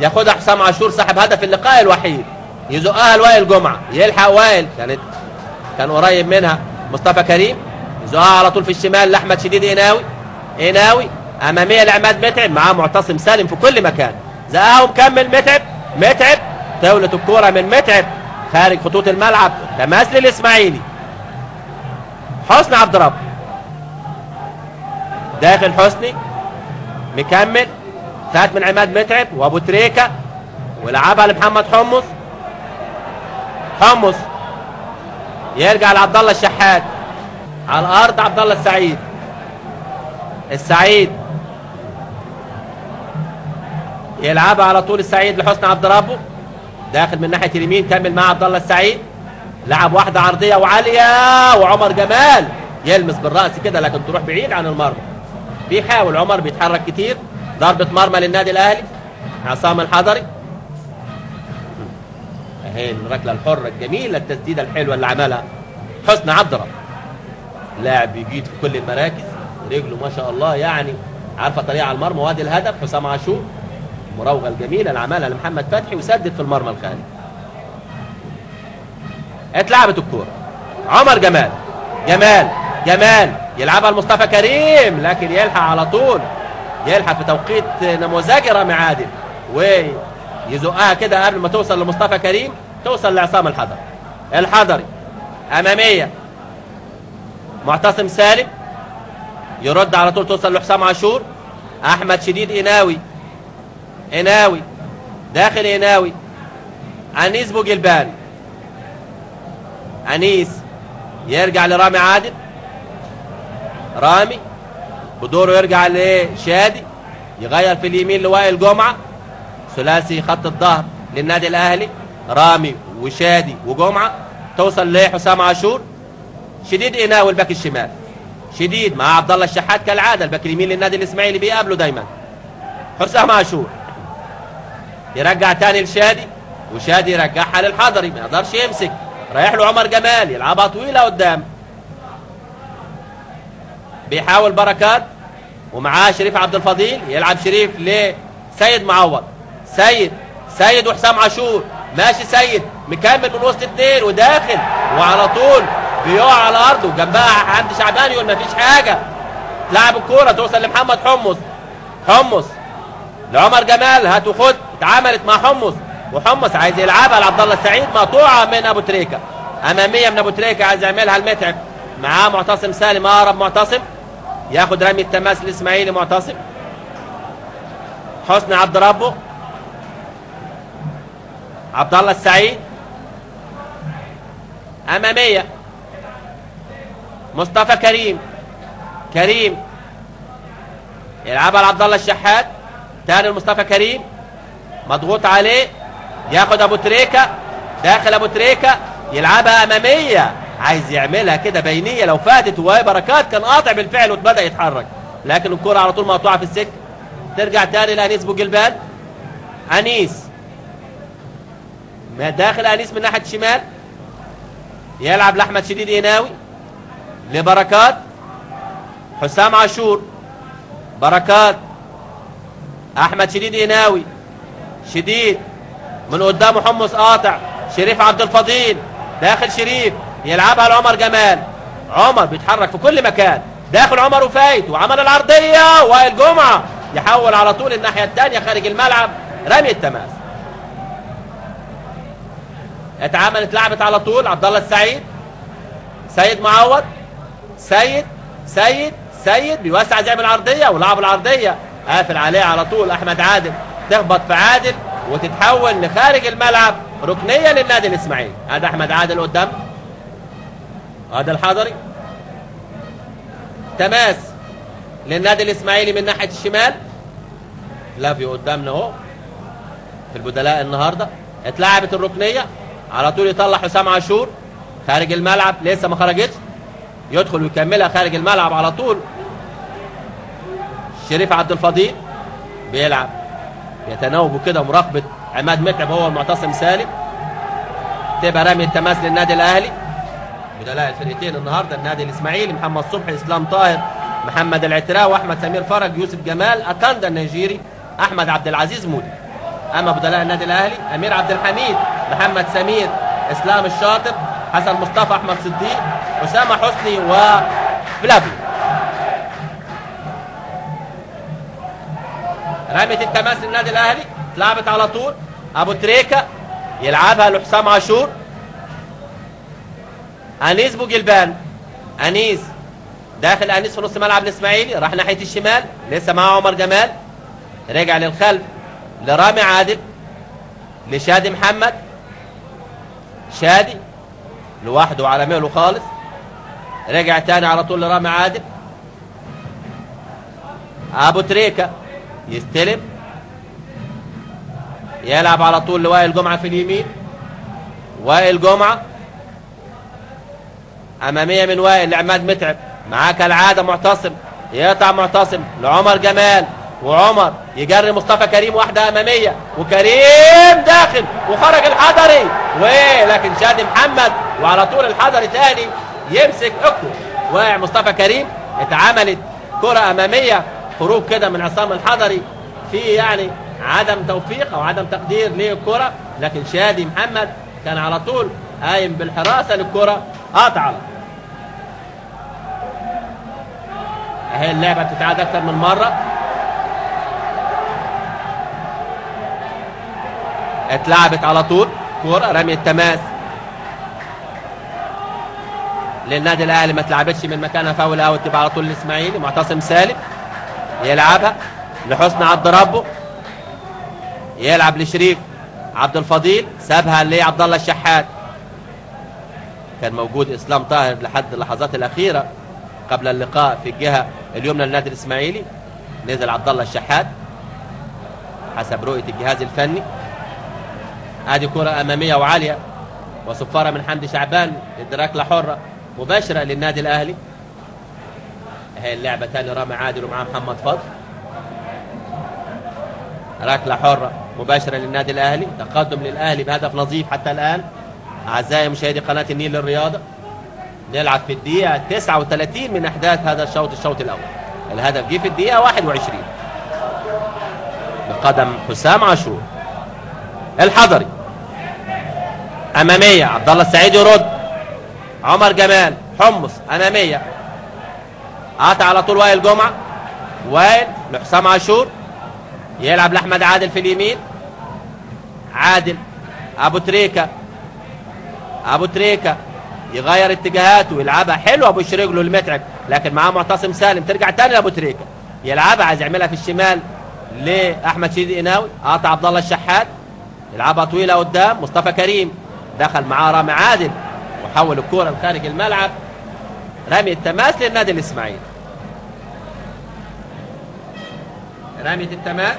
ياخدها حسام عاشور صاحب هدف اللقاء الوحيد. يزقها لوائل جمعة. يلحق وائل. كانت كان قريب منها مصطفى كريم. يزقها على طول في الشمال لأحمد شديد قناوي قناوي أمامية لعماد متعب معاه معتصم سالم في كل مكان. زقها ومكمل متعب. متعب طولت الكورة من متعب خارج خطوط الملعب تماس للإسماعيلي. حسني عبد رب. داخل حسني مكمل فات من عماد متعب وأبو تريكة ولعبها لمحمد حمص. حمص يرجع لعبد الله الشحات على الأرض عبد الله السعيد. السعيد يلعبها على طول السعيد لحسني عبد ربه. داخل من ناحية اليمين كمل مع عبد الله السعيد. لعب واحدة عرضية وعالية وعمر جمال يلمس بالرأس كده لكن تروح بعيد عن المرمى. بيحاول عمر بيتحرك كتير. ضربة مرمى للنادي الأهلي. عصام الحضري. اهي الركلة الحرة الجميلة التسديدة الحلوة اللي عملها حسني عبد رب لاعب بيجيد في كل المراكز. رجله ما شاء الله يعني عارفة طريقة على المرمى وادي الهدف حسام عاشور. المراوغه الجميلة اللي عملها لمحمد فتحي وسدد في المرمى الخارجي اتلعبت الكورة. عمر جمال. جمال. جمال. يلعبها لمصطفى كريم لكن يلحق على طول. يلحق في توقيت نموذجي رامي عادل. ويزقها كده قبل ما توصل لمصطفى كريم توصل لعصام الحضري. الحضري. أمامية. معتصم سالم. يرد على طول توصل لحسام عاشور. أحمد شديد قناوي قناوي داخل قناوي انيس بوجلبان انيس يرجع لرامي عادل. رامي. بدوره يرجع لشادي. يغير في اليمين لوائل جمعة. ثلاثي خط الظهر للنادي الأهلي. رامي وشادي وجمعة. توصل لحسام عاشور. شديد قناوي الباك الشمال. شديد مع عبد الله الشحات كالعادة الباك اليمين للنادي الإسماعيلي بيقابله دايما. حسام عاشور. يرجع تاني لشادي وشادي يرجعها للحضري ما يقدرش يمسك. رايح له عمر جمال يلعبها طويلة قدام. بيحاول بركات ومعاه شريف عبد الفضيل يلعب شريف لسيد معوض. سيد سيد وحسام عاشور. ماشي سيد مكمل من وسط اثنين وداخل وعلى طول بيقع على الأرض وجنبها حمدي شعبان يقول مفيش حاجة. تلعب الكورة توصل لمحمد حمص. حمص. لعمر جمال هات وخد اتعاملت مع حمص. وحمص عايز يلعبها لعبد الله السعيد مقطوعة من أبو تريكة. أمامية من أبو تريكة عايز يعملها المتعب. معاه معتصم سالم أقرب معتصم. ياخد رمي التماس الإسماعيلي معتصم. حسني عبد ربه. عبد الله السعيد. أمامية. مصطفى كريم. كريم. يلعبها لعبد الله الشحات. تاني لمصطفى كريم. مضغوط عليه. ياخد أبو تريكة. داخل أبو تريكة. يلعبها أمامية. عايز يعملها كده بينية. لو فاتت وهي بركات كان قاطع بالفعل وبدأ يتحرك. لكن الكرة على طول مقطوعة في السكة. ترجع تاني لأنيس بوجلبان أنيس. ما داخل أنيس من ناحية الشمال. يلعب لأحمد شديد قناوي لبركات. حسام عاشور. بركات. أحمد شديد قناوي شديد من قدامه حمص قاطع شريف عبد الفضيل داخل شريف يلعبها لعمر جمال. عمر بيتحرك في كل مكان داخل عمر وفايت وعمل العرضية وائل جمعة يحول على طول الناحية الثانية خارج الملعب رمي التماس. اتعملت لعبت على طول عبد الله السعيد سيد معوض سيد سيد سيد بيوسع زي العرضية ولعب العرضية. قافل عليه على طول أحمد عادل. تخبط في عادل وتتحول لخارج الملعب ركنيه للنادي الإسماعيلي. هذا أحمد عادل قدام. هذا الحضري. تماس للنادي الإسماعيلي من ناحية الشمال. لافيو قدامنا اهو في البدلاء النهارده. اتلعبت الركنية. على طول يطلع حسام عاشور خارج الملعب. لسه ما خرجتش. يدخل ويكملها خارج الملعب على طول. شريف عبد الفضيل بيلعب يتناوبوا كده مراقبة عماد متعب هو المعتصم سالم. تبقى رمي التماس للنادي الأهلي. بدلاء الفرقتين النهارده النادي الإسماعيلي محمد صبحي إسلام طاهر محمد العتراوي واحمد سمير فرج يوسف جمال اكاندا النيجيري أحمد عبد العزيز مودي. أما بدلاء النادي الأهلي أمير عبد الحميد محمد سمير إسلام الشاطر حسن مصطفى أحمد صديق أسامة حسني وفلافيو رمية التماس للنادي الاهلي؟ اتلعبت على طول. أبو تريكة يلعبها لحسام عاشور. أنيس بوجلبان أنيس داخل أنيس في نص ملعب الإسماعيلي راح ناحية الشمال. لسه معاه عمر جمال. رجع للخلف لرامي عادل لشادي محمد. شادي لوحده على ميله خالص. رجع تاني على طول لرامي عادل. أبو تريكة يستلم. يلعب على طول لوائل جمعة في اليمين. وائل جمعة أمامية من وائل لعماد متعب. معاه كالعاده معتصم. يقطع معتصم لعمر جمال. وعمر يجري مصطفى كريم واحدة أمامية. وكريم داخل وخرج الحضري. ولكن شادي محمد وعلى طول الحضري تاني يمسك اكتو واقع مصطفى كريم اتعملت كرة أمامية. خروج كده من عصام الحضري في يعني عدم توفيق أو عدم تقدير للكرة لكن شادي محمد كان على طول قايم بالحراسة للكرة. قطع اهي اللعبة بتتعاد أكتر من مرة. اتلعبت على طول. كوره رمي التماس. للنادي الأهلي ما اتلعبتش من مكانها فاول اوت تبقى على طول الاسماعيلي معتصم سالم. يلعبها لحسن عبد ربه يلعب لشريف عبد الفضيل سابها لعبد الله الشحات. كان موجود إسلام طاهر لحد اللحظات الأخيرة قبل اللقاء في الجهة اليمنى للنادي الإسماعيلي. نزل عبد الله الشحات حسب رؤية الجهاز الفني. آدي كرة أمامية وعالية وصفارة من حمدي شعبان إدراك حره مباشرة للنادي الأهلي. هي اللعبة تاني رامي عادل ومعاه محمد فضل. ركله حرة مباشرة للنادي الأهلي. تقدم للأهلي بهدف نظيف حتى الآن. أعزائي مشاهدي قناة النيل للرياضة نلعب في الدقيقة 39 من أحداث هذا الشوط الشوط الأول. الهدف جه في الدقيقة 21 بقدم حسام عاشور. الحضري. أمامية عبد الله السعيد يرد. عمر جمال حمص أمامية. قاطع على طول وائل جمعة. وائل لحسام عاشور. يلعب لأحمد عادل في اليمين. عادل أبو تريكة. أبو تريكة يغير اتجاهاته يلعبها حلوة بوش رجله المتعب لكن معاه معتصم سالم. ترجع تاني لأبو تريكة. يلعبها عايز يعملها في الشمال لأحمد شديد قناوي قاطع عبد الله الشحات. يلعبها طويلة قدام. مصطفى كريم دخل معاه رامي عادل. وحول الكورة لخارج الملعب. رمي التماس للنادي الإسماعيلي. رمية التماس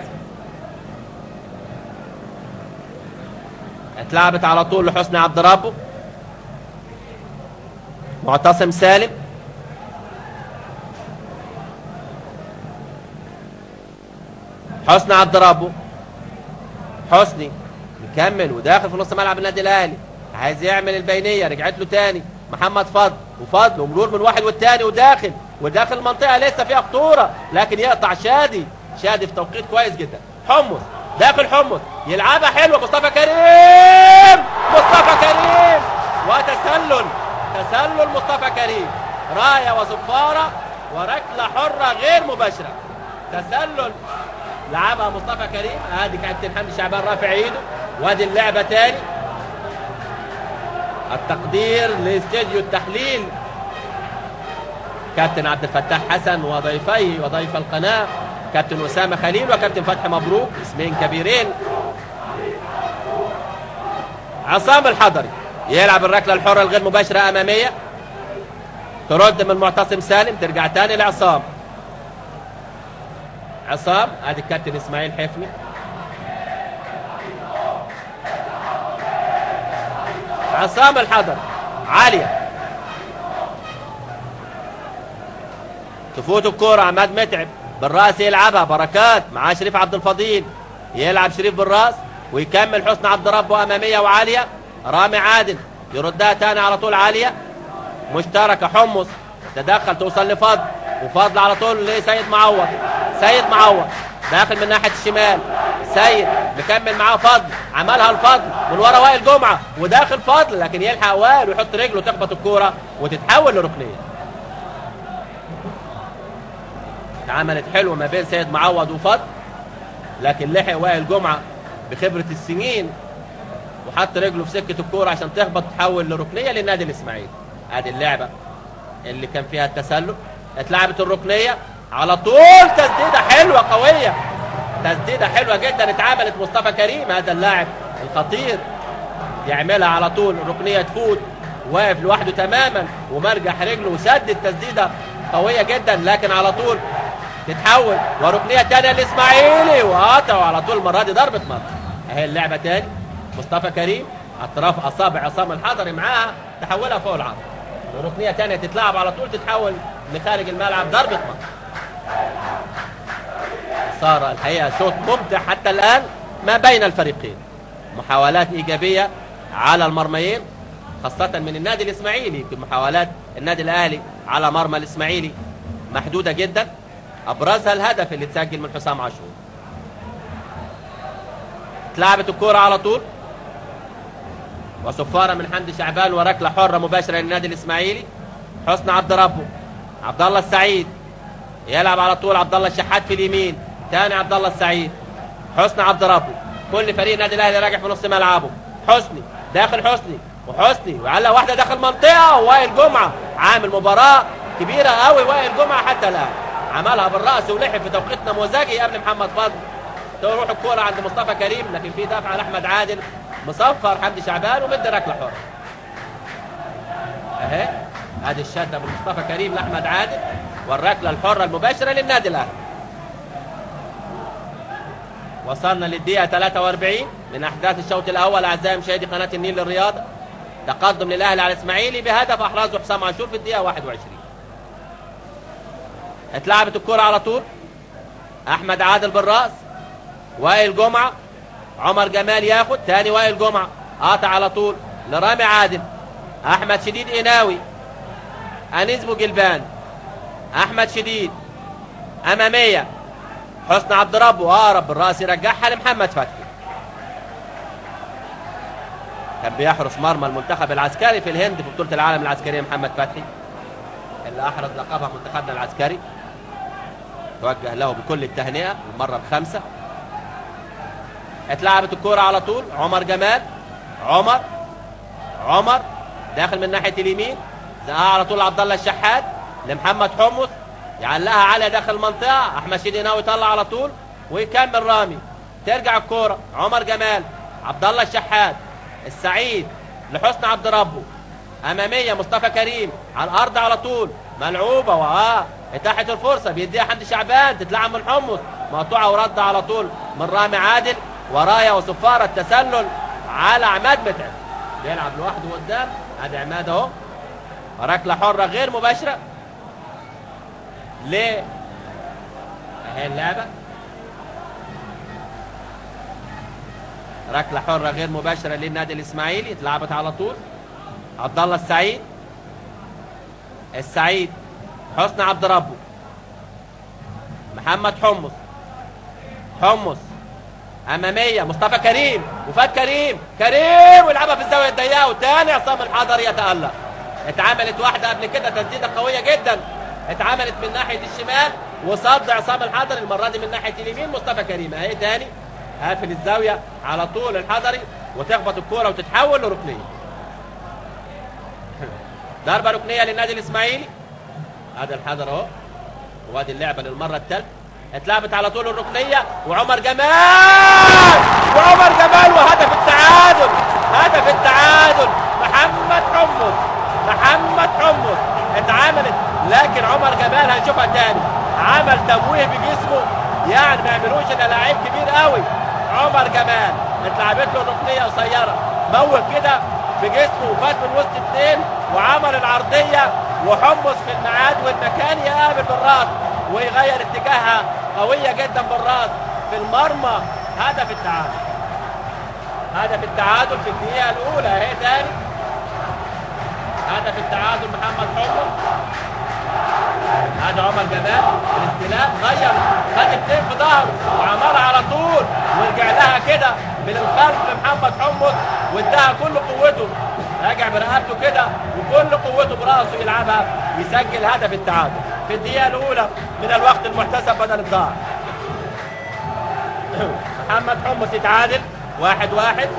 اتلعبت على طول لحسني عبد ربه. معتصم سالم. حسني عبد ربه. حسني مكمل وداخل في نص ملعب النادي الأهلي. عايز يعمل البينية رجعت له تاني. محمد فضل. وفضل ومرور من واحد والتاني وداخل. وداخل المنطقة لسه فيها خطورة لكن يقطع شادي. شادي في توقيت كويس جدا. حمص. داخل حمص. يلعبها حلوة مصطفى كريم. مصطفى كريم. وتسلل. تسلل مصطفى كريم. راية وصفارة وركلة حرة غير مباشرة. تسلل. لعبها مصطفى كريم. ادي كابتن حمدي شعبان رافع إيده. وادي اللعبة تاني. التقدير لاستديو التحليل. كابتن عبد الفتاح حسن وضيفي وضيف القناة. كابتن أسامة خليل وكابتن فتحي مبروك اسمين كبيرين. عصام الحضري يلعب الركلة الحرة الغير مباشرة أمامية. ترد من معتصم سالم ترجع تاني لعصام. عصام ادي الكابتن إسماعيل حفني عصام الحضري عالية. تفوت الكرة عماد متعب. بالرأس يلعبها. بركات معاه شريف عبد الفضيل. يلعب شريف بالرأس ويكمل حسن عبد ربه أمامية وعالية. رامي عادل يردها تاني على طول عالية. مشتركة حمص. تدخل توصل لفضل. وفضل على طول لسيد معوض. سيد معوض داخل من ناحية الشمال. سيد مكمل معاه فضل. عملها الفضل. من ورا وائل جمعة وداخل فضل لكن يلحق وائل ويحط رجله تخبط الكورة وتتحول لركنية. اتعملت حلوة ما بين سيد معوض وفضل لكن لحق وائل جمعة بخبرة السنين وحط رجله في سكة الكورة عشان تخبط تحول لركنية للنادي الإسماعيلي. ادي اللعبة اللي كان فيها التسلل اتلعبت الركنية على طول تسديدة حلوة قوية. تسديدة حلوة جدا اتعملت مصطفى كريم هذا اللاعب الخطير. يعملها على طول الركنيه تفوت واقف لوحده تماما ومرجح رجله وسدد تسديدة قوية جدا لكن على طول تتحول. وركنية ثانية للاسماعيلي وقطعوا على طول المره دي ضربة مرمى. أهي اللعبة تاني. مصطفى كريم أطراف أصابع عصام الحضري معاها تحولها فوق العرض. وركنية ثانية تتلعب على طول تتحول لخارج الملعب ضربة مرمى. صار الحقيقة شوط ممتع حتى الآن ما بين الفريقين. محاولات إيجابية على المرميين خاصة من النادي الإسماعيلي محاولات النادي الأهلي على مرمى الإسماعيلي محدودة جدا. أبرزها الهدف اللي تسجل من حسام عاشور. اتلعبت الكرة على طول. وصفارة من حمدي شعبان وركلة حرة مباشرة للنادي الإسماعيلي. حسن عبد ربه عبد الله السعيد يلعب على طول عبد الله الشحات في اليمين. تاني عبد الله السعيد حسن عبد ربه كل فريق النادي الأهلي راجع في نص ملعبه. حسني داخل حسني وحسني. وعلى واحدة داخل منطقة ووائل جمعة. عامل مباراة كبيرة قوي وائل جمعة حتى الآن. عملها بالرأس ولحق في توقيت نموذجي قبل محمد فضل. تروح الكورة عند مصطفى كريم لكن في دفعه لأحمد عادل. مصفر حمدي شعبان ومدي ركلة حرة. أهي ادي الشده من مصطفى كريم لأحمد عادل. والركلة الحرة المباشرة للنادي الأهلي. وصلنا للدقيقة 43 من أحداث الشوط الأول. أعزائي مشاهدي قناة النيل للرياضه تقدم للأهلي على الاسماعيلي بهدف أحرزه حسام عاشور في الدقيقة 21 اتلعبت الكرة على طول. أحمد عادل بالرأس وائل جمعة عمر جمال ياخد تاني وائل جمعة قاطع على طول لرامي عادل. أحمد شديد قناوي أنيس بوجلبان. أحمد شديد أمامية. حسن عبد ربه اقرب بالراس يرجعها لمحمد فتحي. كان بيحرس مرمى المنتخب العسكري في الهند في بطولة العالم العسكرية محمد فتحي. اللي أحرز لقبها منتخبنا العسكري. توجه له بكل التهنئة المره بخمسة. اتلعبت الكورة على طول. عمر جمال عمر عمر داخل من ناحية اليمين. زقها على طول عبد الله الشحات لمحمد حمص. يعلقها عاليه داخل المنطقة. أحمد شديناوي يطلع على طول. ويكمل رامي. ترجع الكورة. عمر جمال عبد الله الشحات السعيد لحسن عبد ربه. أمامية مصطفى كريم. على الأرض على طول. ملعوبة. وآه اتاحه الفرصة. بيديها حمدي شعبان. تتلعب من حمص. مقطوعة ورد على طول من رامي عادل. ورايا وصفارة التسلل على عماد متعب. بيلعب لوحده قدام. ادي عماد أهو. ركلة حرة غير مباشرة. ليه اهي اللعبة. ركلة حرة غير مباشرة للنادي الإسماعيلي. اتلعبت على طول. عبد الله السعيد. السعيد. حسن عبد ربه. محمد حمص. حمص. أمامية. مصطفى كريم. وفات كريم. كريم ويلعبها في الزاوية الضيقة. وتاني عصام الحضري يتألق. اتعملت واحدة قبل كده تسديدة قوية جدا. اتعملت من ناحية الشمال وصد عصام الحضري المرة دي من ناحية اليمين مصطفى كريم. اهي تاني. قافل الزاوية على طول الحضري وتخبط الكورة وتتحول لركنية. ضربة ركنية للنادي الإسماعيلي. هذا الحضر أهو. وادي اللعبة للمرة الثالثة. اتلعبت على طول الركنية. وعمر جمال! وعمر جمال وهدف التعادل. هدف التعادل. محمد حمص محمد حمص اتعملت لكن عمر جمال هنشوفها تاني. عمل تمويه بجسمه. يعني ما يعملوش إلا لعيب كبير قوي. عمر جمال اتلعبت له ركنيه قصيرة. موه كده بجسمه وفات من وسط اثنين وعمل العرضية وحمص في الميعاد والمكان يقابل بالراس ويغير اتجاهها قوية جدا بالراس. في المرمى هدف التعادل. هدف التعادل في الدقيقة الأولى. أهي تاني. هدف التعادل محمد حمص هذا عمر جمال الاستلام غير خد اثنين في ظهره وعملها على طول. ورجع لها كده من الخلف لمحمد حمص واداها كل قوته. راجع برقبته كده وكل قوته براسه يلعبها يسجل هدف التعادل. في الدقيقة الأولى من الوقت المحتسب بدل الضاع محمد حمص يتعادل. واحد واحد.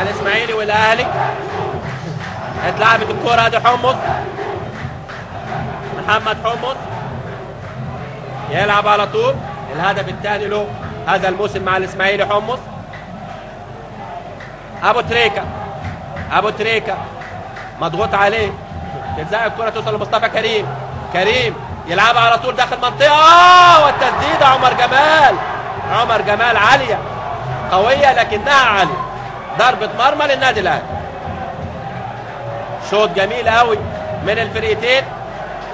الاسماعيلي والاهلي اتلعبت الكرة دي حمص. محمد حمص. يلعب على طول. الهدف الثاني له هذا الموسم مع الإسماعيلي حمص. أبو تريكة. أبو تريكة. مضغوط عليه. تتزاق الكرة توصل لمصطفى كريم. كريم يلعبها على طول داخل منطقة. آه والتسديدة عمر جمال. عمر جمال عالية. قوية لكنها عالية. ضربة مرمى للنادي الأهلي. شوط جميل قوي من الفرقتين.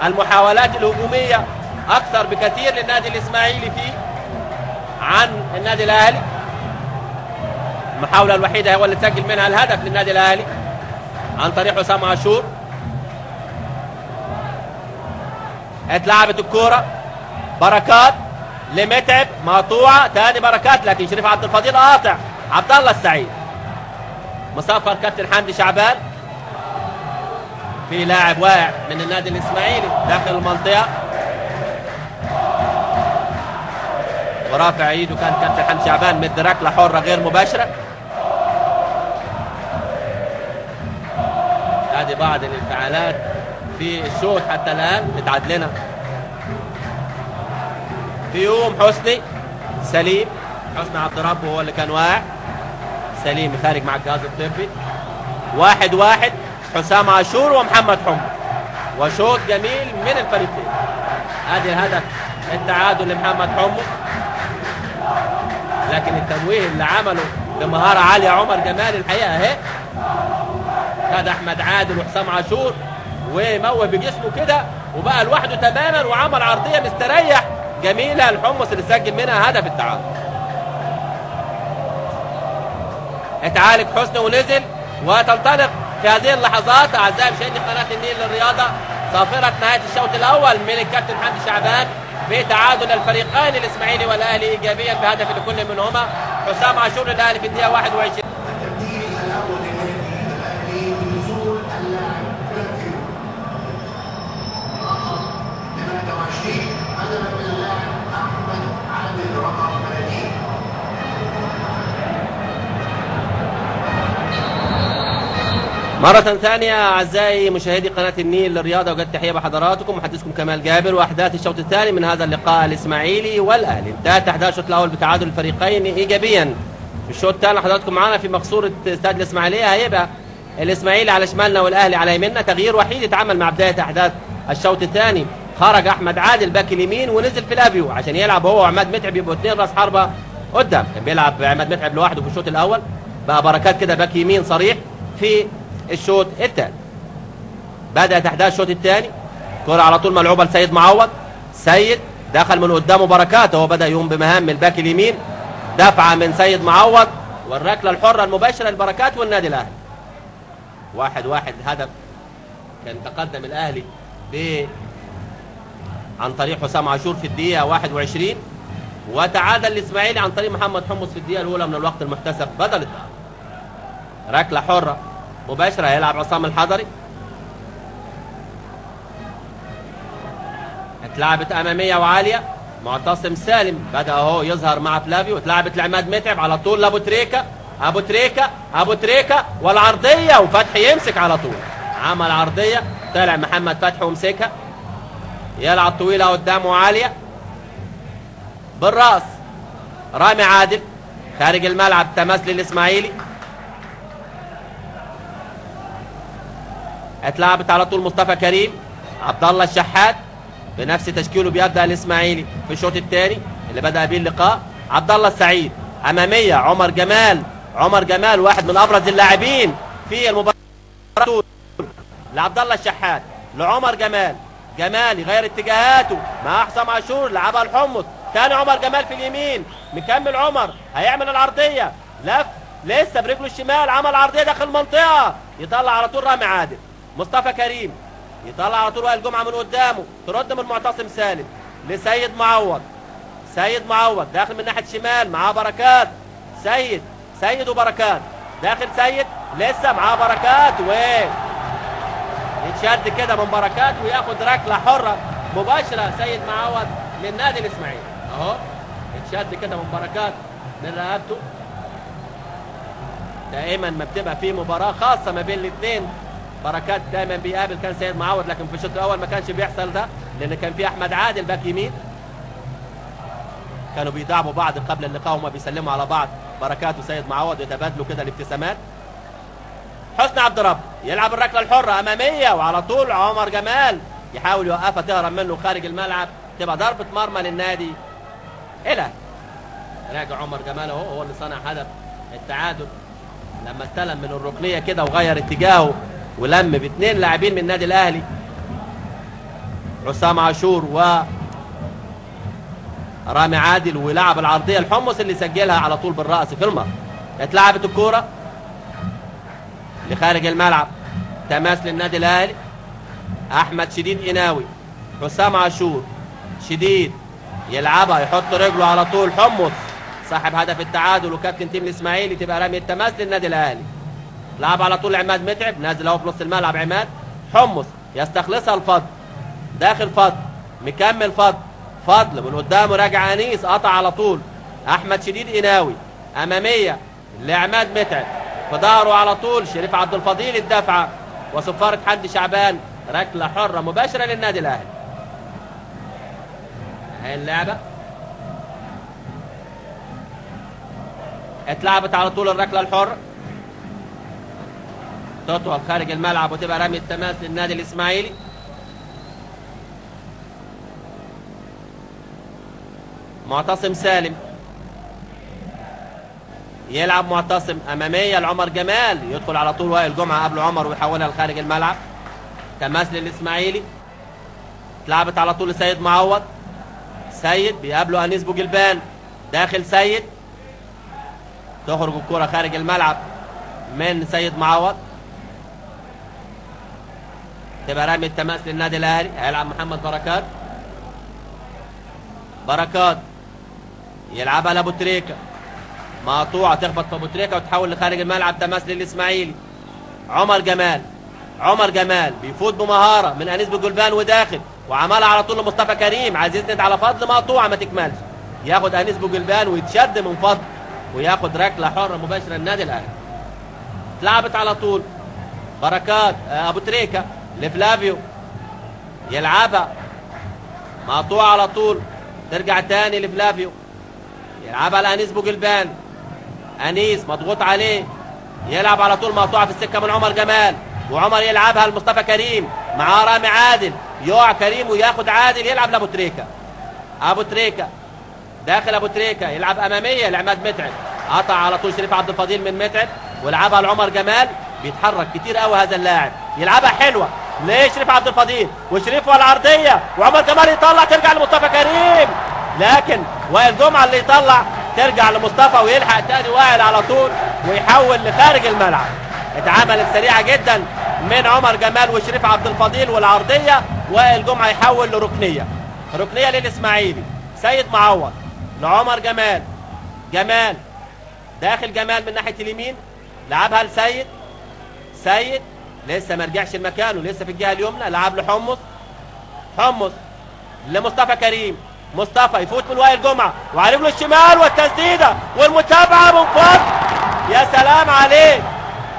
المحاولات الهجومية أكثر بكثير للنادي الإسماعيلي فيه عن النادي الأهلي. المحاولة الوحيدة هو اللي تسجل منها الهدف للنادي الأهلي عن طريق حسام عاشور. اتلعبت الكورة. بركات لمتعب مقطوعة. تاني بركات لكن شريف عبد الفضيل قاطع. عبد الله السعيد. مصفر كابتن حمدي شعبان. في لاعب واقع من النادي الإسماعيلي داخل المنطقة. ورافع إيده كان كابتن حمدي شعبان مد ركلة حرة غير مباشرة. ادي بعض الانفعالات في الشوط حتى الآن متعادلنا فيوم حسني سليم. حسني عبد ربه هو اللي كان واقع سليم خارج مع الجهاز الطبي. واحد واحد حسام عاشور ومحمد حمد. وشوط جميل من الفريقين. ادي الهدف التعادل لمحمد حمد. لكن التمويه اللي عمله بمهارة عالية عمر جمال الحقيقة اهي. خد أحمد عادل وحسام عاشور وموه بجسمه كده وبقى لوحده تماما وعمل عرضية مستريح جميلة الحمص اللي سجل منها هدف التعادل. اتعالج حسني ونزل. وتنطلق في هذه اللحظات أعزائي مشاهدي قناة النيل للرياضة صافره نهاية الشوط الأول من الكابتن حمدي شعبان بتعادل الفريقين الإسماعيلي والأهلي ايجابيا بهدف لكل منهما. حسام عاشور الاهلي في الدقيقة 21 مرة ثانية أعزائي مشاهدي قناة النيل للرياضة وقد تحية بحضراتكم. محدثكم كمال جابر وأحداث الشوط الثاني من هذا اللقاء الإسماعيلي والأهلي انتهت أحداث الشوط الأول بتعادل الفريقين إيجابيا. في الشوط الثاني حضراتكم معنا في مقصورة استاد الإسماعيلية هيبقى الإسماعيلي على شمالنا والأهلي على يميننا. تغيير وحيد يتعامل مع بداية أحداث الشوط الثاني. خرج أحمد عادل باك اليمين ونزل فلافيو عشان يلعب هو وعماد متعب يبقوا اثنين راس حربة قدام. كان بيلعب عماد متعب لوحده في الشوط الأول. بقى بركات كده باك يمين صريح في الشوط الثاني بدأت أحداث الشوط الثاني كرة على طول ملعوبة لسيد معوض. سيد دخل من قدامه بركات هو بدأ يقوم بمهام الباك اليمين. دفعة من سيد معوض. والركلة الحرة المباشرة للبركات والنادي الأهلي. واحد واحد هدف كان تقدم الأهلي ب عن طريق حسام عاشور في الدقيقة 21 وتعادل الإسماعيلي عن طريق محمد حمص في الدقيقة الأولى من الوقت المحتسب. بدل التعادل. ركلة حرة. مباشرة هيلعب عصام الحضري. اتلعبت أمامية وعالية. معتصم سالم بدأ أهو يظهر مع فلافيو. اتلعبت لعماد متعب على طول. لأبو تريكة أبو تريكة أبو تريكة. والعرضية وفتحي يمسك على طول. عمل عرضية. طلع محمد فتحي ومسكها. يلعب طويلة قدامه عالية بالرأس رامي عادل خارج الملعب. تماس للإسماعيلي. اتلعبت على طول مصطفى كريم عبد الله الشحات بنفس تشكيله بيبدأ الإسماعيلي في الشوط الثاني اللي بدأ به اللقاء عبد الله السعيد أمامية عمر جمال عمر جمال واحد من أبرز اللاعبين في المباراة. لعبد الله الشحات لعمر جمال جمال يغير اتجاهاته مع حسام عاشور لعبها الحمص تاني عمر جمال في اليمين مكمل عمر هيعمل العرضية لف لسه برجله الشمال عمل عرضية داخل المنطقة يطلع على طول رامي عادل. مصطفى كريم يطلع على طول وائل جمعة من قدامه. ترد من معتصم سالم لسيد معوض. سيد معوض داخل من ناحية الشمال معاه بركات. سيد سيد وبركات. داخل سيد لسه معاه بركات. و يتشد كده من بركات وياخد ركلة حرة مباشرة. سيد معوض للنادي الإسماعيلي. أهو يتشد كده من بركات من رقبته. دائما ما بتبقى في مباراة خاصة ما بين الاثنين. بركات دايما بيقابل كان سيد معوض لكن في الشوط الأول ما كانش بيحصل ده لأن كان في أحمد عادل باك يمين. كانوا بيدعموا بعض قبل اللقاء وما بيسلموا على بعض. بركات وسيد معوض يتبادلوا كده الابتسامات. حسني عبد رب يلعب الركلة الحرة أمامية وعلى طول عمر جمال يحاول يوقفها تهرب منه خارج الملعب. تبقى ضربة مرمى للنادي. إلى. راجع عمر جمال أهو هو اللي صنع هدف التعادل. لما استلم من الركنية كده وغير اتجاهه ولم باثنين لاعبين من النادي الأهلي حسام عاشور و رامي عادل ولعب العرضية الحمص اللي سجلها على طول بالرأس. في المرمى اتلعبت الكورة لخارج الملعب. تماس للنادي الأهلي. أحمد شديد قناوي حسام عاشور شديد يلعبها يحط رجله على طول. حمص صاحب هدف التعادل وكابتن تيم الإسماعيلي تبقى رمي التماس للنادي الأهلي. لعب على طول عماد متعب نازل أهو في نص الملعب عماد. حمص يستخلصها الفضل. داخل فضل مكمل فضل. فضل من قدامه راجع أنيس قطع على طول. أحمد شديد قناوي أمامية لعماد متعب. في ظهره على طول شريف عبد الفضيل الدفعه وصفارة حمدي شعبان. ركلة حرة مباشرة للنادي الأهلي. هاي اللعبة. اتلعبت على طول الركلة الحرة. تطول خارج الملعب وتبقى رمي التماس للنادي الإسماعيلي. معتصم سالم. يلعب معتصم أمامية لعمر جمال. يدخل على طول وائل جمعة قبل عمر ويحولها لخارج الملعب. تماس للإسماعيلي. اتلعبت على طول لسيد معوض. سيد بيقابله أنيس بوجلبان. داخل سيد. تخرج الكرة خارج الملعب من سيد معوض. تبقى التماس للنادي الأهلي. هيلعب محمد بركات. بركات يلعبها لأبو تريكة. مقطوعة تخبط في أبو تريكة وتحول لخارج الملعب. تماس للإسماعيلي. عمر جمال. عمر جمال بيفوت بمهارة من أنيس بجلبان وداخل. وعملها على طول لمصطفى كريم. عايز يسند على فضل مقطوعة ما تكملش. ياخد أنيس بجلبان ويتشد من فضل. وياخد ركلة حرة مباشرة النادي الأهلي. اتلعبت على طول. بركات آه، أبو تريكة. لفلافيو يلعبها. مقطوعه على طول. ترجع تاني لفلافيو يلعبها لأنيس بوجلبان. أنيس مضغوط عليه. يلعب على طول مقطوعه في السكة من عمر جمال. وعمر يلعبها لمصطفى كريم. معاه رامي عادل. يقع كريم وياخد عادل يلعب لأبو تريكة. أبو تريكة. داخل أبو تريكة. يلعب أمامية لعماد متعب. قطع على طول شريف عبد الفضيل من متعب. ولعبها لعمر جمال. بيتحرك كتير قوي هذا اللاعب. يلعبها حلوة. لشريف عبد الفضيل وشريف والعرضية وعمر جمال يطلع ترجع لمصطفى كريم. لكن وائل جمعة اللي يطلع ترجع لمصطفى ويلحق تاني وائل على طول ويحول لخارج الملعب. اتعملت سريعة جدا من عمر جمال وشريف عبد الفضيل والعرضية. وائل جمعة يحول لركنية. ركنية للإسماعيلي. سيد معوض لعمر جمال. جمال. داخل جمال من ناحية اليمين. لعبها لسيد. سيد. لسه ما رجعش لمكانه لسه في الجهة اليمنى لعب له حمص حمص لمصطفى كريم. مصطفى يفوت من وائل جمعة وعلى رجله الشمال والتسديدة والمتابعة من فضل يا سلام عليك.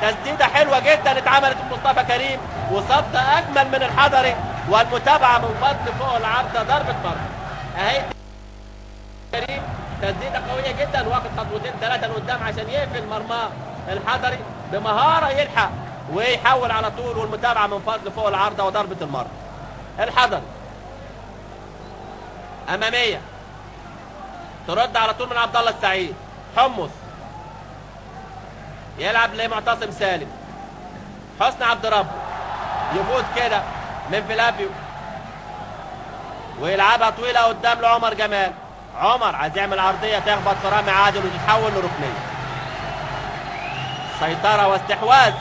تسديدة حلوة جدا اتعملت من مصطفى كريم وصد أجمل من الحضري والمتابعة من فضل فوق العارضه ضربة مرمى أهي. كريم تسديدة قوية جدا واخد خطوتين ثلاثة لقدام عشان يقفل مرماه الحضري بمهارة يلحق. ويحول على طول والمتابعة من فضل فوق العارضه وضربة المرمى. الحضري أمامية. ترد على طول من عبد الله السعيد. حمص. يلعب لمعتصم سالم. حسني عبد ربه. يفوت كده من فلافيو ويلعبها طويلة قدام لعمر جمال. عمر عايز يعمل عرضية تخبط في رامي عادل وتتحول لركنية. سيطرة واستحواذ.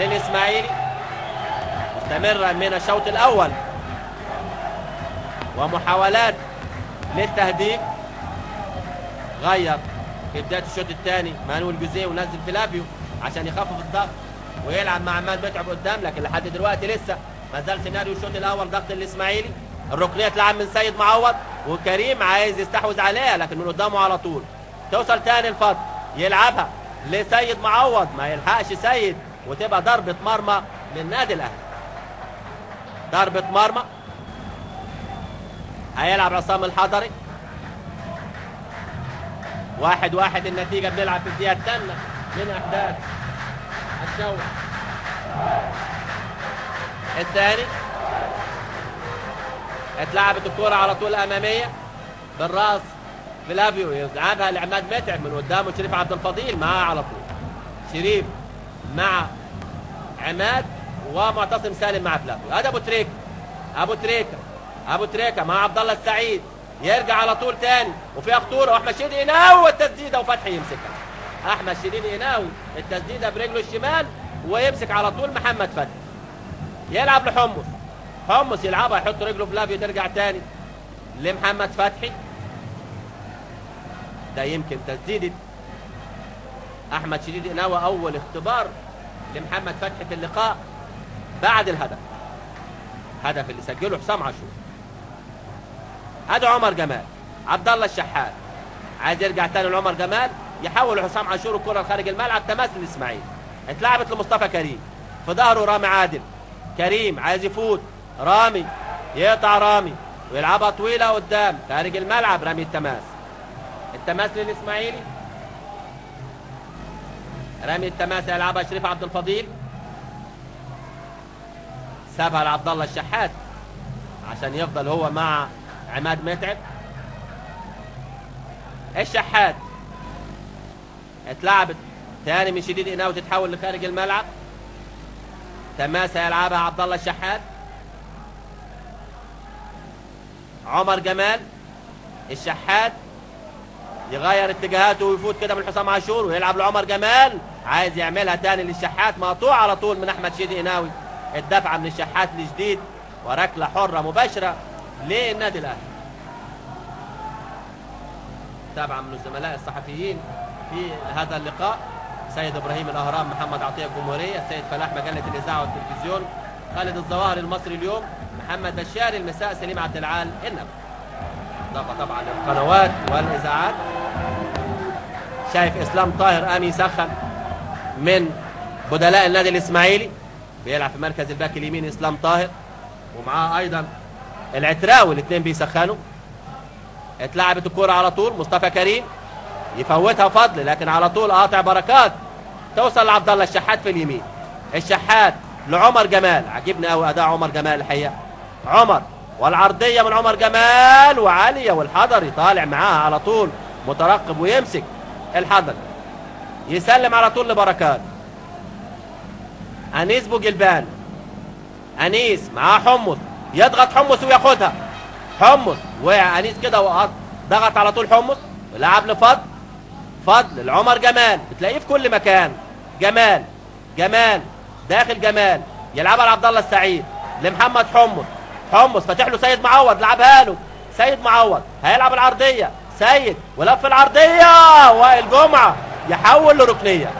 للإسماعيلي. مستمرة من الشوط الأول. ومحاولات للتهديف. غير في بداية الشوط الثاني مانويل جوزيه ونزل فلافيو عشان يخفف الضغط ويلعب مع عماد متعب قدام لكن لحد دلوقتي لسه ما زال سيناريو الشوط الأول ضغط الإسماعيلي. الركنية تلعب من سيد معوض وكريم عايز يستحوذ عليها لكن من قدامه على طول. توصل تاني الفضل يلعبها لسيد معوض. ما يلحقش سيد. وتبقى ضربة مرمى للنادي الأهلي. ضربة مرمى. هيلعب عصام الحضري. واحد واحد النتيجة بنلعب في الدقيقة الثامنة من أحداث الشوط الثاني. اتلعبت الكرة على طول أمامية. بالرأس فلافيو يلعبها لعماد متعب من قدامه شريف عبد الفضيل معاه على طول. شريف مع عماد ومعتصم سالم مع فلافيو هذا أبو تريكة. أبو تريكة. أبو تريكة مع عبد الله السعيد. يرجع على طول تاني. وفيها خطوره واحمد شديد قناوي والتسديده وفتحي يمسكها. أحمد شديد قناوي التسديدة برجله الشمال ويمسك على طول محمد فتحي. يلعب لحمص. حمص يلعبها يحط رجله في لافيو ترجع تاني لمحمد فتحي. ده يمكن تسديدة أحمد شديد قناوي أول اختبار لمحمد فتحي في اللقاء بعد الهدف. هدف اللي سجله حسام عاشور. هذا عمر جمال عبد الله الشحات. عايز يرجع تاني لعمر جمال؟ يحول حسام عاشور الكرة لخارج الملعب. تماس للاسماعيلي اتلعبت لمصطفى كريم. في ظهره رامي عادل. كريم عايز يفوت. رامي يقطع رامي. ويلعبها طويلة قدام. خارج الملعب رامي التماس. التماس للإسماعيلي. رامي التماس يلعبها شريف عبد الفضيل. سابها لعبد الله الشحات عشان يفضل هو مع عماد متعب. الشحات اتلعبت تاني من شديد قناوي تتحول لخارج الملعب. تماس يلعبها عبد الله الشحات. عمر جمال الشحات يغير اتجاهاته ويفوت كده من حسام عاشور ويلعب لعمر جمال. عايز يعملها تاني للشحات مقطوع على طول من أحمد شيدي قناوي الدفعة من الشحات لجديد وركلة حرة مباشرة للنادي الأهلي. تابع من الزملاء الصحفيين في هذا اللقاء سيد إبراهيم الأهرام محمد عطية الجمهورية السيد فلاح مجلة الإذاعة والتلفزيون خالد الظواهر المصري اليوم محمد بشار المساء سليم عبد العال النبي اضافه طبعا للقنوات والإذاعات. شايف إسلام طاهر قام يسخن من بدلاء النادي الإسماعيلي بيلعب في مركز الباك اليمين إسلام طاهر ومعاه أيضا العتراوي الاثنين بيسخنوا. اتلعبت الكرة على طول مصطفى كريم يفوتها فضل لكن على طول قاطع بركات. توصل لعبد الله الشحات في اليمين. الشحات لعمر جمال عجبني قوي أداء عمر جمال الحقيقة. عمر والعرضية من عمر جمال وعالية والحضري طالع معاها على طول مترقب ويمسك الحضري يسلم على طول لبركات. أنيس بوجلبان أنيس معاه حمص. يضغط حمص وياخدها. حمص. وقع أنيس كده وقط. ضغط على طول حمص. لعب لفضل. فضل لعمر جمال. بتلاقيه في كل مكان. جمال. جمال. داخل جمال. يلعبها لعبد الله السعيد. لمحمد حمص. حمص فاتح له سيد معوض لعبها له سيد معوض هيلعب العرضية. سيد ولف العرضية وائل جمعة يحول لركنية.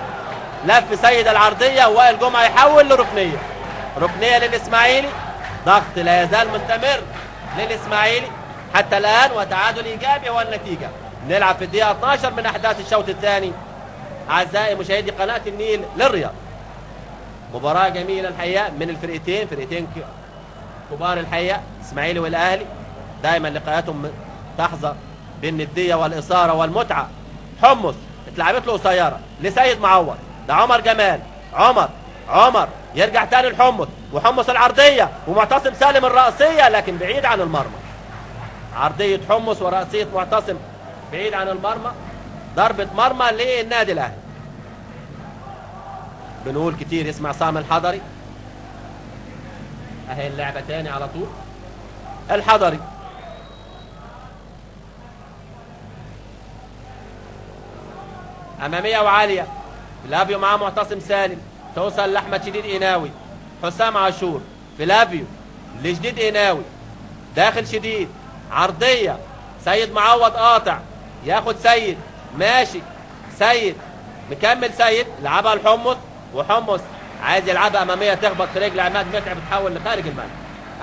لف سيد العرضية وائل جمعة يحول لركنية. ركنية للإسماعيلي ضغط لا يزال مستمر للإسماعيلي. حتى الآن وتعادل إيجابي هو النتيجه نلعب في الدقيقة 12 من أحداث الشوط الثاني. أعزائي مشاهدي قناة النيل للرياض. مباراة جميلة الحقيقة من الفرقتين فرقتين كبار الحقيقة إسماعيلي والأهلي دائما لقاءاتهم تحظى بالندية والإثارة والمتعة. حمص اتلعبت له قصيره لسيد معوض ده عمر جمال عمر عمر يرجع تاني لحمص وحمص العرضية ومعتصم سالم الرأسية لكن بعيد عن المرمى. عرضية حمص ورأسية معتصم بعيد عن المرمى ضربة مرمى للنادي الأهلي. بنقول كتير اسمع سام الحضري. اهي اللعبة تاني على طول. الحضري. أمامية وعالية. فلافيو معاه معتصم سالم. توصل لأحمد شديد قناوي حسام عاشور. فلافيو لجديد قناوي داخل شديد. عرضية. سيد معوض قاطع. ياخد سيد. ماشي. سيد. مكمل سيد. لعبها لحمص وحمص. عايز يلعبها أمامية تخبط في رجل عماد متعب تحول لخارج الملعب.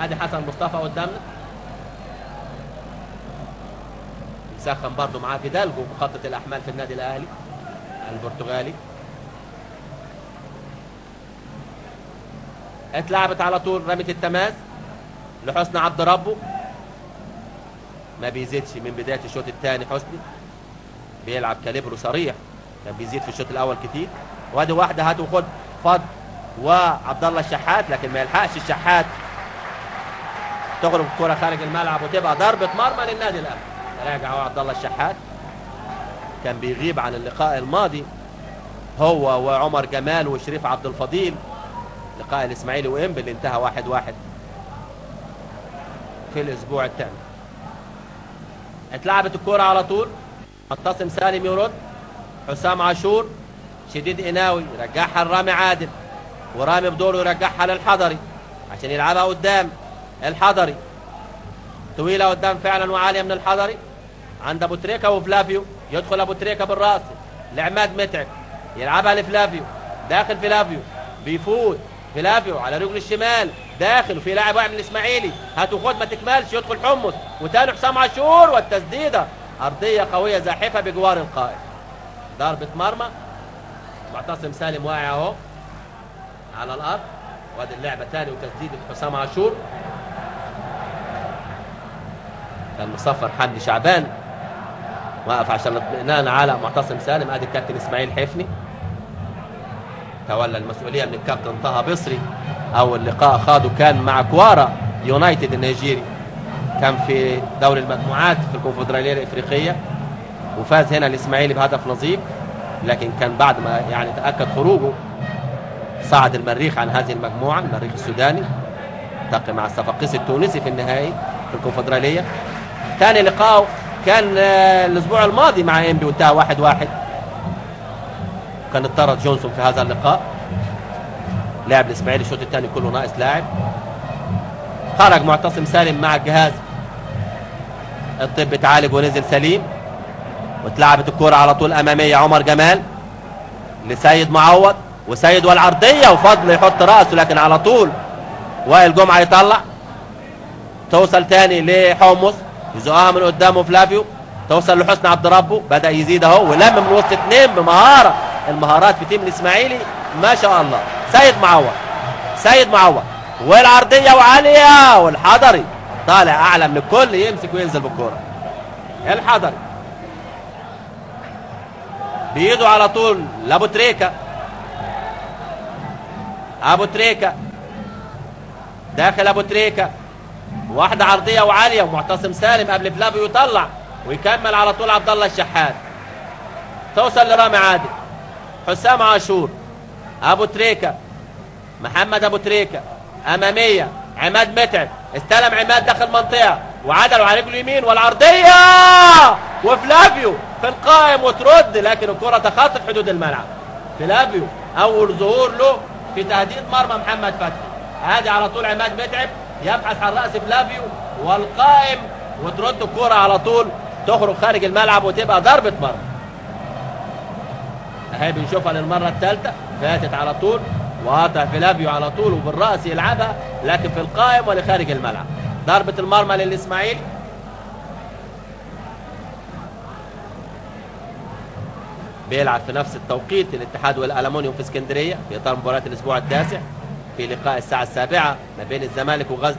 ادي حسن مصطفى قدامنا. يسخن برضه معاه فيدالجو مخطط الأحمال في النادي الأهلي البرتغالي. اتلعبت على طول رمية التماس لحسني عبد ربه. ما بيزيدش من بداية الشوط الثاني حسني. بيلعب كاليبرو صريح كان بيزيد في الشوط الأول كتير. وادي واحدة هات وخد فضل وعبد الله الشحات لكن ما يلحقش الشحات. تغرب الكره خارج الملعب وتبقى ضربة مرمى للنادي الأهلي. راجع هو عبد الله الشحات. كان بيغيب عن اللقاء الماضي هو وعمر جمال وشريف عبد الفضيل. لقاء الإسماعيلي اللي انتهى واحد واحد. في الأسبوع الثاني اتلعبت الكرة على طول. معتصم سالم يرد. حسام عاشور. شديد قناوي يرجعها لرامي عادل. ورامي بدوره يرجعها للحضري عشان يلعبها قدام الحضري. طويلة قدام فعلا وعالية من الحضري. عند أبو تريكة وفلافيو. يدخل أبو تريكة بالرأس. لعماد متعب. يلعبها لفلافيو. داخل فلافيو. بيفوت. فلافيو على رجل الشمال. داخل. وفي لاعب واقع من الإسماعيلي. هات وخد ما تكملش. يدخل حمص. وتاني حسام عاشور والتسديدة. أرضية قوية زاحفة بجوار القائم ضربة مرمى. معتصم سالم واقع أهو. على الأرض. وادي اللعبة تاني وتسديده حسام عاشور. كان مصفر حمدي شعبان. وقف عشان الاطمئنان على معتصم سالم. ادي الكابتن إسماعيل حفني تولى المسؤولية من الكابتن طه بصري. أول لقاء خاضه كان مع كوارا يونايتد النيجيري. كان في دوري المجموعات في الكونفدرالية الإفريقية. وفاز هنا الاسماعيلي بهدف نظيف. لكن كان بعد ما يعني تأكد خروجه صعد المريخ عن هذه المجموعة المريخ السوداني التقي مع الصفاقسي التونسي في النهائي في الكونفدرالية. ثاني لقاء كان آه، الأسبوع الماضي مع إنبي وانتهى واحد واحد. كان اضطرد جونسون في هذا اللقاء. لعب الإسماعيلي الشوط الثاني كله ناقص لاعب. خرج معتصم سالم مع الجهاز الطب اتعالج ونزل سليم. واتلعبت الكرة على طول أمامية عمر جمال لسيد معوض. وسيد والعرضية وفضل يحط رأسه لكن على طول وائل جمعة يطلع توصل تاني لحمص يزقها من قدامه فلافيو. توصل لحسن عبد ربه. بدأ يزيد اهو ولم من وسط اثنين بمهارة. المهارات في تيم الإسماعيلي ما شاء الله. سيد معوض. سيد معوض. والعرضية وعالية والحضري. طالع أعلى من الكل يمسك وينزل بالكرة الحضري. بيده على طول لابو تريكة أبو تريكة. داخل أبو تريكة. واحدة عرضية وعالية ومعتصم سالم قبل فلافيو يطلع ويكمل على طول عبد الله الشحات. توصل لرامي عادل. حسام عاشور. أبو تريكة. محمد أبو تريكة. أمامية. عماد متعب. استلم عماد داخل منطقة. وعدل على رجله اليمين والعرضية! وفلافيو في القائم وترد لكن الكرة تخطت حدود الملعب. فلافيو أول ظهور له. في تهديد مرمى محمد فتحي. ادي على طول عماد متعب يبحث عن رأس فلافيو والقائم وترد الكرة على طول تخرج خارج الملعب وتبقى ضربة مرمى. اهي بنشوفها للمرة الثالثة فاتت على طول وقاطع فلافيو على طول وبالرأس يلعبها لكن في القائم ولخارج الملعب. ضربة المرمى للإسماعيلي. بيلعب في نفس التوقيت الاتحاد والألمونيوم في اسكندرية في إطار مباراة الأسبوع التاسع في لقاء الساعة السابعة ما بين الزمالك وغزل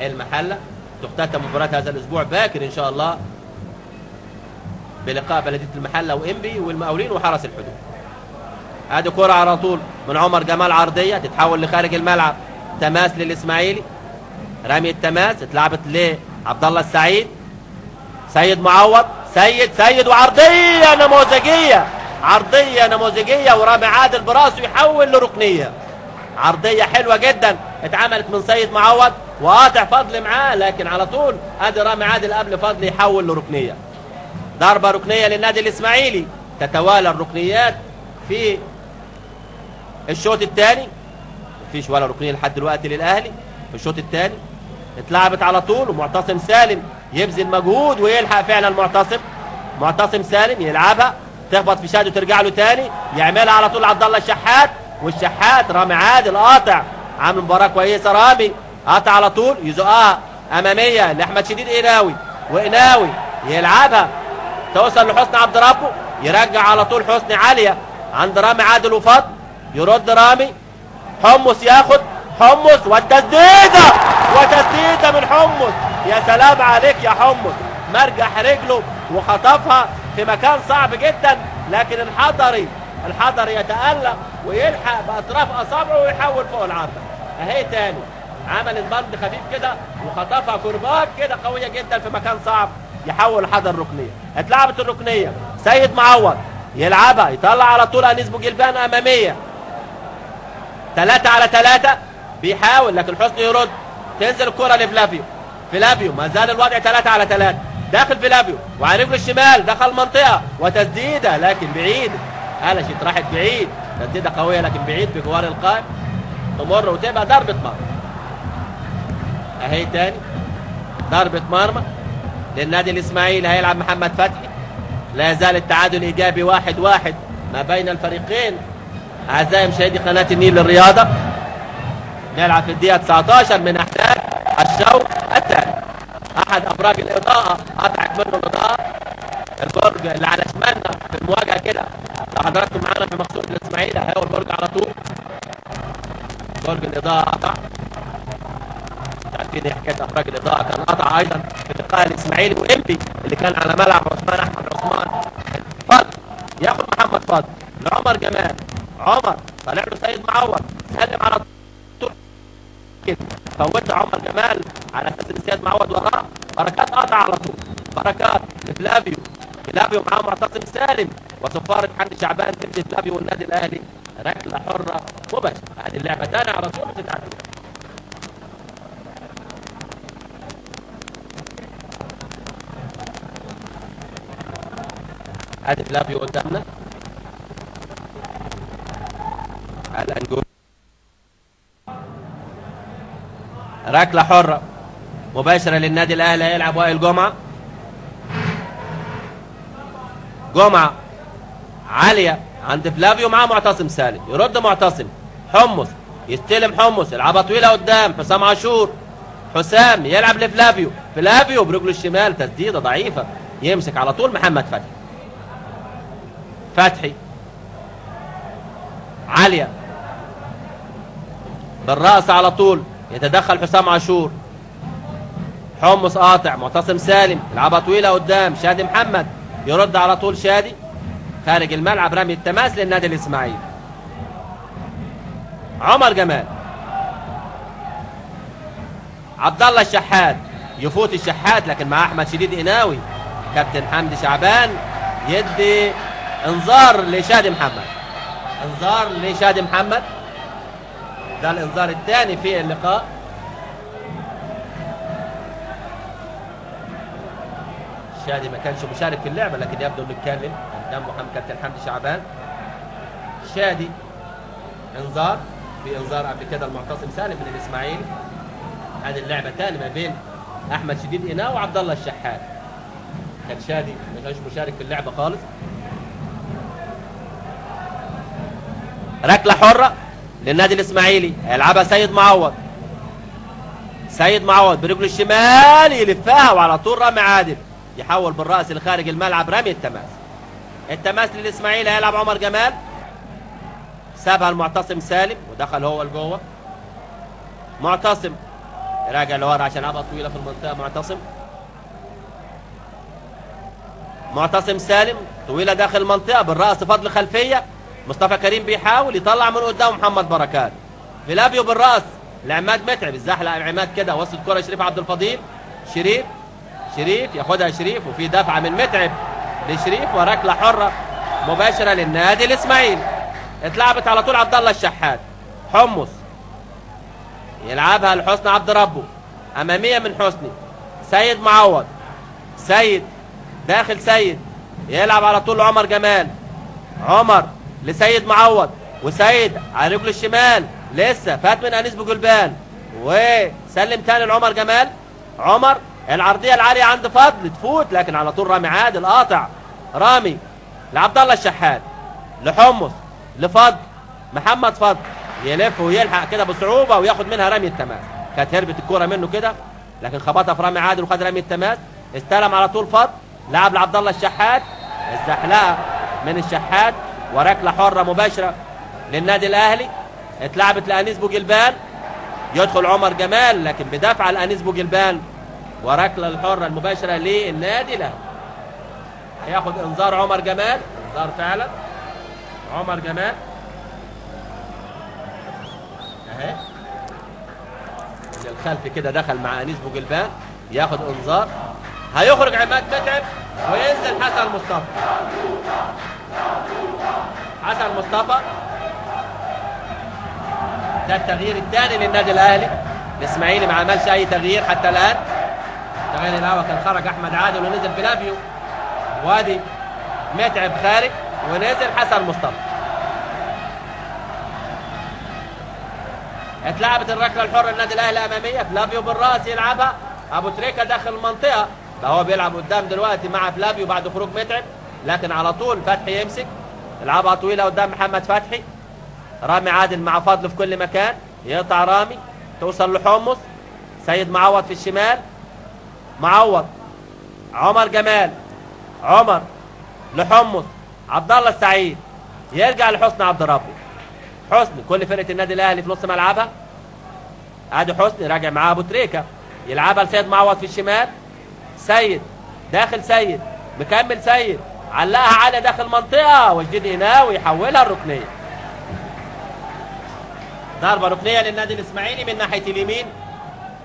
المحلة. تختتم مباراة هذا الأسبوع باكر إن شاء الله بلقاء بلدية المحلة وإنبي والمقاولين وحرس الحدود. ادي كرة على طول من عمر جمال عرضية تتحول لخارج الملعب. تماس للإسماعيلي. رمي التماس اتلعبت لعبد الله السعيد. سيد معوض. سيد سيد وعرضية نموذجية. عرضية نموذجية ورامي عادل براسه يحول لركنية. عرضية حلوة جدا اتعملت من سيد معوض وقاطع فضل معاه لكن على طول ادي رامي عادل قبل فضل يحول لركنية. ضربة ركنية للنادي الإسماعيلي تتوالى الركنيات في الشوط الثاني. مفيش ولا ركنية لحد دلوقتي للأهلي في الشوط الثاني. اتلعبت على طول ومعتصم سالم يبذل مجهود ويلحق فعلا معتصم معتصم سالم يلعبها. تخبط في شاده وترجع له تاني؟ يعملها على طول عبد الله الشحات والشحات رامي عادل قاطع عامل مباراة كويسة رامي قاطع على طول يزقها أمامية لأحمد شديد قناوي وقناوي يلعبها. توصل لحسني عبد ربه يرجع على طول حسني عاليه عند رامي عادل وفضل يرد رامي. حمص ياخد حمص والتسديدة! وتسديدة من حمص. يا سلام عليك يا حمص. مرجح رجله وخطفها. في مكان صعب جدا لكن الحضري الحضري يتألق ويلحق بأطراف أصابعه ويحول فوق العارضة أهي تاني. عمل البند خفيف كده وخطفها كرباج كده قوية جدا في مكان صعب. يحول الحضري لركنية. اتلعبت الركنية. سيد معوض يلعبها يطلع على طول أنيس بوجلبان أمامية. ثلاثة على ثلاثة بيحاول لكن حسني يرد. تنزل الكرة لفلافيو. فلافيو ما زال الوضع ثلاثة على ثلاثة داخل فلافيو وعلى رجله الشمال دخل منطقة وتسديدة لكن بعيد. قلشت راحت بعيد. تسديدة قوية لكن بعيد في جوار القائم. تمر وتبقى ضربة مرمى أهي تاني. ضربة مرمى للنادي الإسماعيلي هيلعب محمد فتحي. لا يزال التعادل إيجابي واحد واحد ما بين الفريقين. اعزائي مشاهدي قناة النيل للرياضة. نلعب في الدقيقة 19 من أحداث الشوط الثاني. أحد ابراج الإضاءة قطعت منه الإضاءة. البرج اللي على شمالنا في المواجهة كده. لو حضراتكم معانا في مقصود الإسماعيلي هيقول البرج على طول. برج الإضاءة قطع. عارفين إيه حكاية ابراج الإضاءة. كان قطع أيضا في لقاء الإسماعيلي وإمبي اللي كان على ملعب عثمان أحمد عثمان. فضل ياخد محمد فضل لعمر جمال عمر طلع له سيد معوض سلم على طول كده فوت عمر جمال على أساس ان سيد معوض وراه بركات قطع على طول. بركات لفلافيو فلافيو معاه معتصم سالم وصفارة حمدي شعبان تبدي فلافيو والنادي الأهلي. ركله حرة مباشرة. هذه اللعبة تاني على طول بتتعدل ادي فلافيو قدامنا. الانجولي ركلة حرة مباشرة للنادي الأهلي هيلعب وائل جمعة. جمعة عالية عند فلافيو معاه معتصم سالم. يرد معتصم. حمص يستلم حمص. يلعبها طويلة قدام. حسام عاشور. حسام يلعب لفلافيو. فلافيو برجله الشمال تسديدة ضعيفة. يمسك على طول محمد فتحي. فتحي. عالية. بالرأس على طول. يتدخل حسام عاشور حمص قاطع معتصم سالم يلعبها طويلة قدام شادي محمد يرد على طول شادي خارج الملعب رمي التماس للنادي الإسماعيلي. عمر جمال. عبد الله الشحات يفوت الشحات لكن مع أحمد شديد قناوي كابتن حمدي شعبان يدي انذار لشادي محمد. انذار لشادي محمد. ده الإنذار الثاني في اللقاء. شادي ما كانش مشارك في اللعبة لكن يبدو إنه اتكلم. قدام محمد كابتن حمدي شعبان. شادي إنذار. في إنذار قبل كده المعتصم سالم من الاسماعيلي هذه اللعبة ثاني ما بين أحمد شديد قناوي وعبد الله الشحات. كان شادي ما كانش مشارك في اللعبة خالص. ركلة حرة. للنادي الإسماعيلي. هيلعبها سيد معوض. سيد معوض برجله الشمال يلفها وعلى طول رامي عادل. يحول بالرأس لخارج الملعب رمي التماس. التماس للإسماعيلي هيلعب عمر جمال. سابها المعتصم سالم ودخل هو لجوه. معتصم. راجع لورا عشان لعبها طويلة في المنطقة معتصم. معتصم سالم طويلة داخل المنطقة بالرأس فضل خلفيه مصطفى كريم بيحاول يطلع من قدام محمد بركات. فيلافيو بالراس لعماد متعب الزحلق عماد كده وصل كرة شريف عبد الفضيل. شريف شريف ياخدها شريف وفي دفعة من متعب لشريف وركلة حرة مباشرة للنادي الإسماعيلي. اتلعبت على طول عبد الله الشحات. حمص يلعبها لحسني عبد ربه. أمامية من حسني سيد معوض. سيد داخل سيد يلعب على طول عمر جمال. عمر لسيد معوض وسيد على رجله الشمال لسه فات من أنيس بوجلبان وسلم تاني لعمر جمال. عمر العرضية العالية عند فضل تفوت لكن على طول رامي عادل قاطع رامي لعبد الله الشحات لحمص لفضل محمد فضل. يلف ويلحق كده بصعوبة وياخد منها رمي التماس. كانت هربت الكورة منه كده لكن خبطها في رامي عادل وخد رمي التماس. استلم على طول فضل لعب لعبد الله الشحات. الزحلقة من الشحات. وركلة حرة مباشرة للنادي الأهلي. اتلعبت لأنيس بوجلبان. يدخل عمر جمال لكن بدفع لأنيس بوجلبان. وركلة الحرة المباشرة للنادي الأهلي. هياخد إنذار عمر جمال. إنذار فعلا. عمر جمال. أهي. اللي الخلف كده دخل مع أنيس بوجلبان. ياخد إنذار. هيخرج عماد متعب وينزل حسن مصطفى. حسن مصطفى. ده التغيير الثاني للنادي الأهلي. الإسماعيلي ما عملش أي تغيير حتى الآن. التغيير الأول كان خرج أحمد عادل ونزل فلافيو وادي متعب خارج ونزل حسن مصطفى. اتلعبت الركلة الحرة للنادي الأهلي أمامية. فلافيو بالرأس يلعبها. أبو تريكة داخل المنطقة. ده هو بيلعب قدام دلوقتي مع فلافيو بعد خروج متعب. لكن على طول فتحي يمسك. يلعبها طويلة قدام محمد فتحي. رامي عادل مع فضل في كل مكان. يقطع رامي. توصل لحمص سيد معوض في الشمال. معوض. عمر جمال. عمر. لحمص عبد الله السعيد. يرجع لحسني عبد ربه حسني. كل فرقة النادي الأهلي في نص ملعبها. أدي حسني راجع معاه أبو تريكة. يلعبها لسيد معوض في الشمال. سيد. داخل سيد. مكمل سيد. علقها على داخل منطقه وجديد هناوي يحولها الركنية. ضربه ركنية للنادي الإسماعيلي من ناحية اليمين.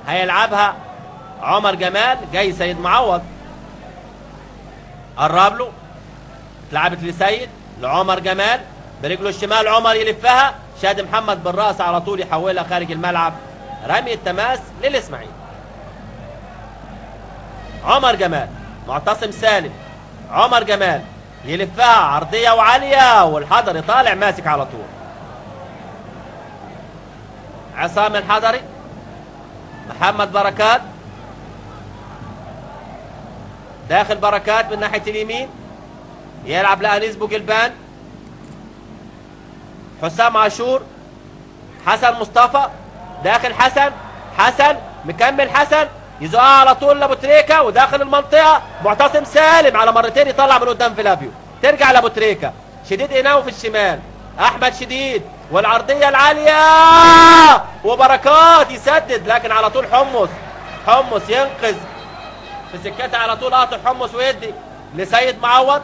هيلعبها عمر جمال جاي سيد معوض. قرب له اتلعبت لسيد لعمر جمال. برجله الشمال عمر يلفها. شاد محمد بالرأس على طول يحولها خارج الملعب. رمي التماس للإسماعيلي. عمر جمال معتصم سالم. عمر جمال يلفها عرضية وعالية والحضري طالع ماسك على طول. عصام الحضري محمد بركات داخل بركات من ناحية اليمين يلعب لأنيس بوجلبان حسام عاشور حسن مصطفى داخل حسن حسن مكمل حسن. يزقها على طول لأبو تريكة وداخل المنطقة. معتصم سالم على مرتين يطلع من قدام فلافيو ترجع لأبو تريكة. شديد قناوي في الشمال. أحمد شديد. والعرضية العالية. وبركات يسدد لكن على طول حمص. حمص ينقذ. في سكتها على طول قاطع حمص ويدي. لسيد معوض.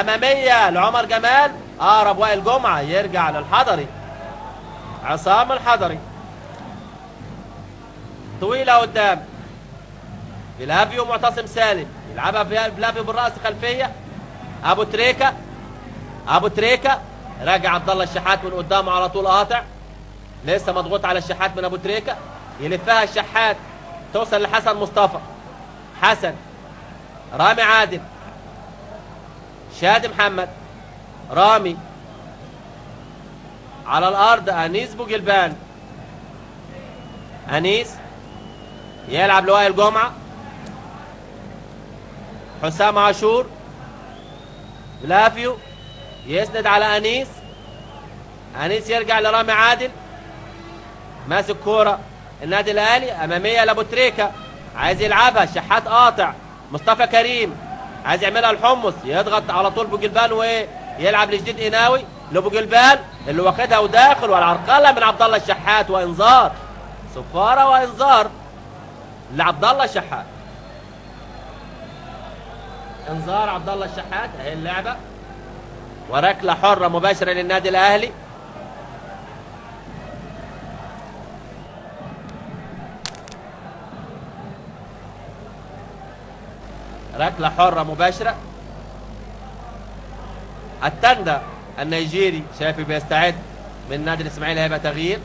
أمامية لعمر جمال. اقرب وائل جمعه يرجع للحضري. عصام الحضري. طويلة قدام. فلافيو معتصم سالم. يلعبها فلافيو بالرأس خلفية. أبو تريكة. أبو تريكة. راجع عبد الله الشحات من قدامه على طول قاطع. لسه مضغوط على الشحات من أبو تريكة. يلفها الشحات. توصل لحسن مصطفى. حسن. رامي عادل. شادي محمد. رامي. على الأرض أنيس بوجلبان. أنيس. يلعب لوائل جمعة. حسام عاشور بلافيو يسند على أنيس. أنيس يرجع لرامي عادل. ماسك كورة. النادي الأهلي أمامية لأبو تريكة. عايز يلعبها. الشحات قاطع. مصطفى كريم. عايز يعملها الحمص. يضغط على طول بوجلبان وإيه؟ يلعب لجديد قناوي لبوجلبان اللي واخدها وداخل. والعرقله من عبد الله الشحات وإنذار. صفاره وإنذار لعبد الله الشحات. انذار عبد الله الشحات اهي اللعبة. وركلة حرة مباشرة للنادي الأهلي. ركلة حرة مباشرة. التندا النيجيري شايفه بيستعد من نادي الإسماعيلي هيبقى تغيير.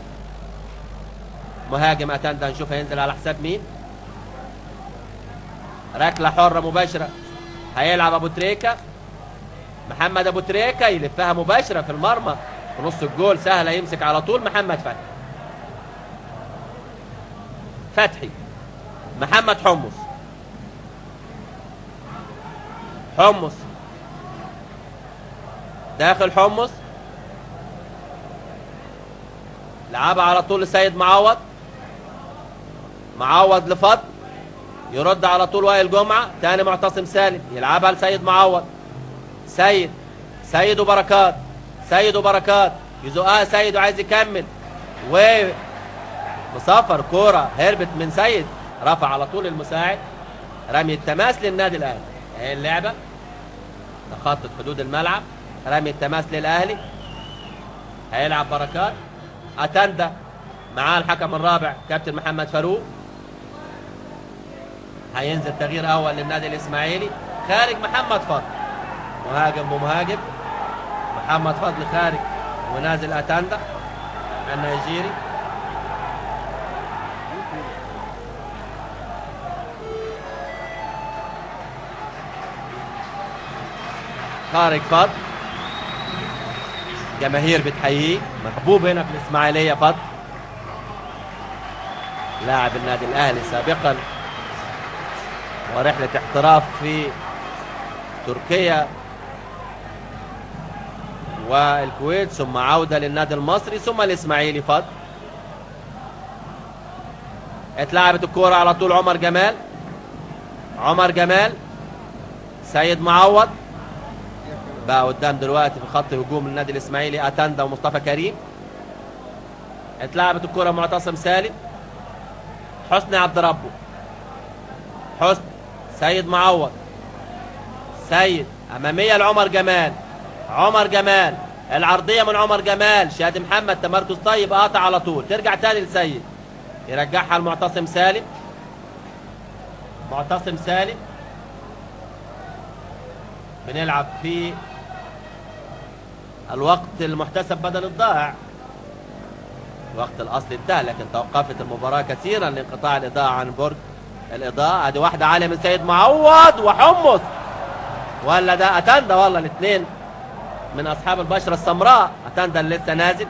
مهاجم اتندا نشوف هينزل على حساب مين. ركلة حرة مباشرة. هيلعب أبو تريكة. محمد أبو تريكة يلفها مباشرة في المرمى. في نص الجول سهلة يمسك على طول محمد فتحي. فتحي. محمد حمص. حمص. داخل حمص. لعبها على طول لسيد معوض. معوض لفضل. يرد على طول وائل جمعة. تاني معتصم سالم. يلعبها لسيد معوض. سيد. سيد وبركات. سيد وبركات. يزقها سيد وعايز يكمل. و مصفر كورة هربت من سيد. رفع على طول المساعد. رمي التماس للنادي الأهلي. اهي اللعبة؟ تخطط حدود الملعب. رمي التماس للأهلي. هيلعب بركات. اتندا معاه الحكم الرابع كابتن محمد فاروق. هينزل تغيير أول للنادي الإسماعيلي. خارج محمد فضل. مهاجم بمهاجم محمد فضل خارج ونازل اتندا النيجيري خارج فضل. جماهير بتحييه. محبوب هنا في الإسماعيلية فضل. لاعب النادي الأهلي سابقا. ورحله احتراف في تركيا والكويت ثم عودة للنادي المصري ثم الاسماعيلي فضل اتلعبت الكورة على طول عمر جمال. عمر جمال سيد معوض. بقى قدام دلوقتي في خط هجوم النادي الإسماعيلي اتندا ومصطفى كريم. اتلعبت الكره معتصم سالم. حسني عبد ربه. حسن سيد معوض. سيد أمامية لعمر جمال. عمر جمال. العرضية من عمر جمال. شادي محمد تمركز طيب قاطع على طول. ترجع تاني لسيد. يرجعها لمعتصم سالم. معتصم سالم. بنلعب في الوقت المحتسب بدل الضائع. الوقت الأصلي انتهى لكن توقفت المباراة كثيرا لانقطاع الإضاءة عن برج. الإضاءة ادي واحدة عالية من سيد معوض وحمص. ولا ده اتندا والله الاثنين من أصحاب البشرة السمراء. اتندا اللي لسه نازل.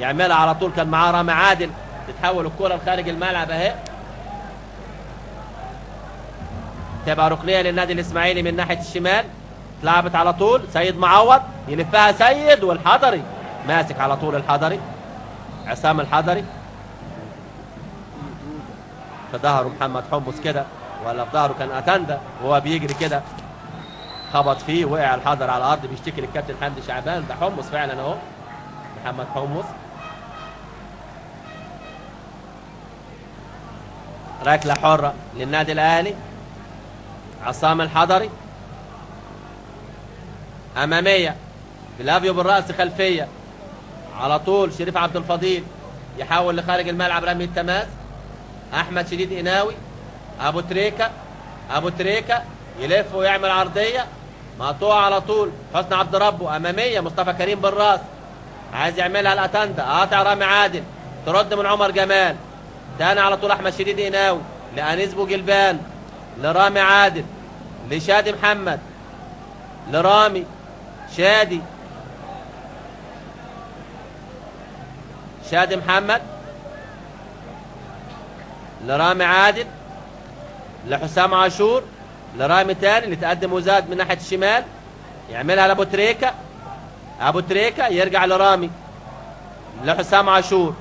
يعملها على طول كان معاه رامي عادل. تتحول الكرة لخارج الملعب أهي. تبقى ركنية للنادي الإسماعيلي من ناحية الشمال. اتلعبت على طول. سيد معوض يلفها سيد والحضري. ماسك على طول الحضري. عصام الحضري. في ظهره محمد حمص كده ولا في ظهره كان اتندا وهو بيجري كده خبط فيه وقع الحضر على الأرض بيشتكي للكابتن حمدي شعبان. ده حمص فعلا أهو محمد حمص. ركلة حرة للنادي الأهلي عصام الحضري. أمامية فلافيو بالرأس خلفية. على طول شريف عبد الفضيل يحاول لخارج الملعب رمي التماس. أحمد شديد قناوي أبو تريكة أبو تريكة يلف ويعمل عرضية مقطوعة على طول حسن عبد ربه أمامية مصطفى كريم بالرأس عايز يعملها الاتندا قاطع رامي عادل ترد من عمر جمال تاني على طول أحمد شديد قناوي لانيس بوجلبان لرامي عادل لشادي محمد لرامي شادي شادي محمد. لرامي عادل لحسام عاشور لرامي تاني اللي تقدم وزاد من ناحية الشمال يعملها لأبو تريكة. أبو تريكة يرجع لرامي لحسام عاشور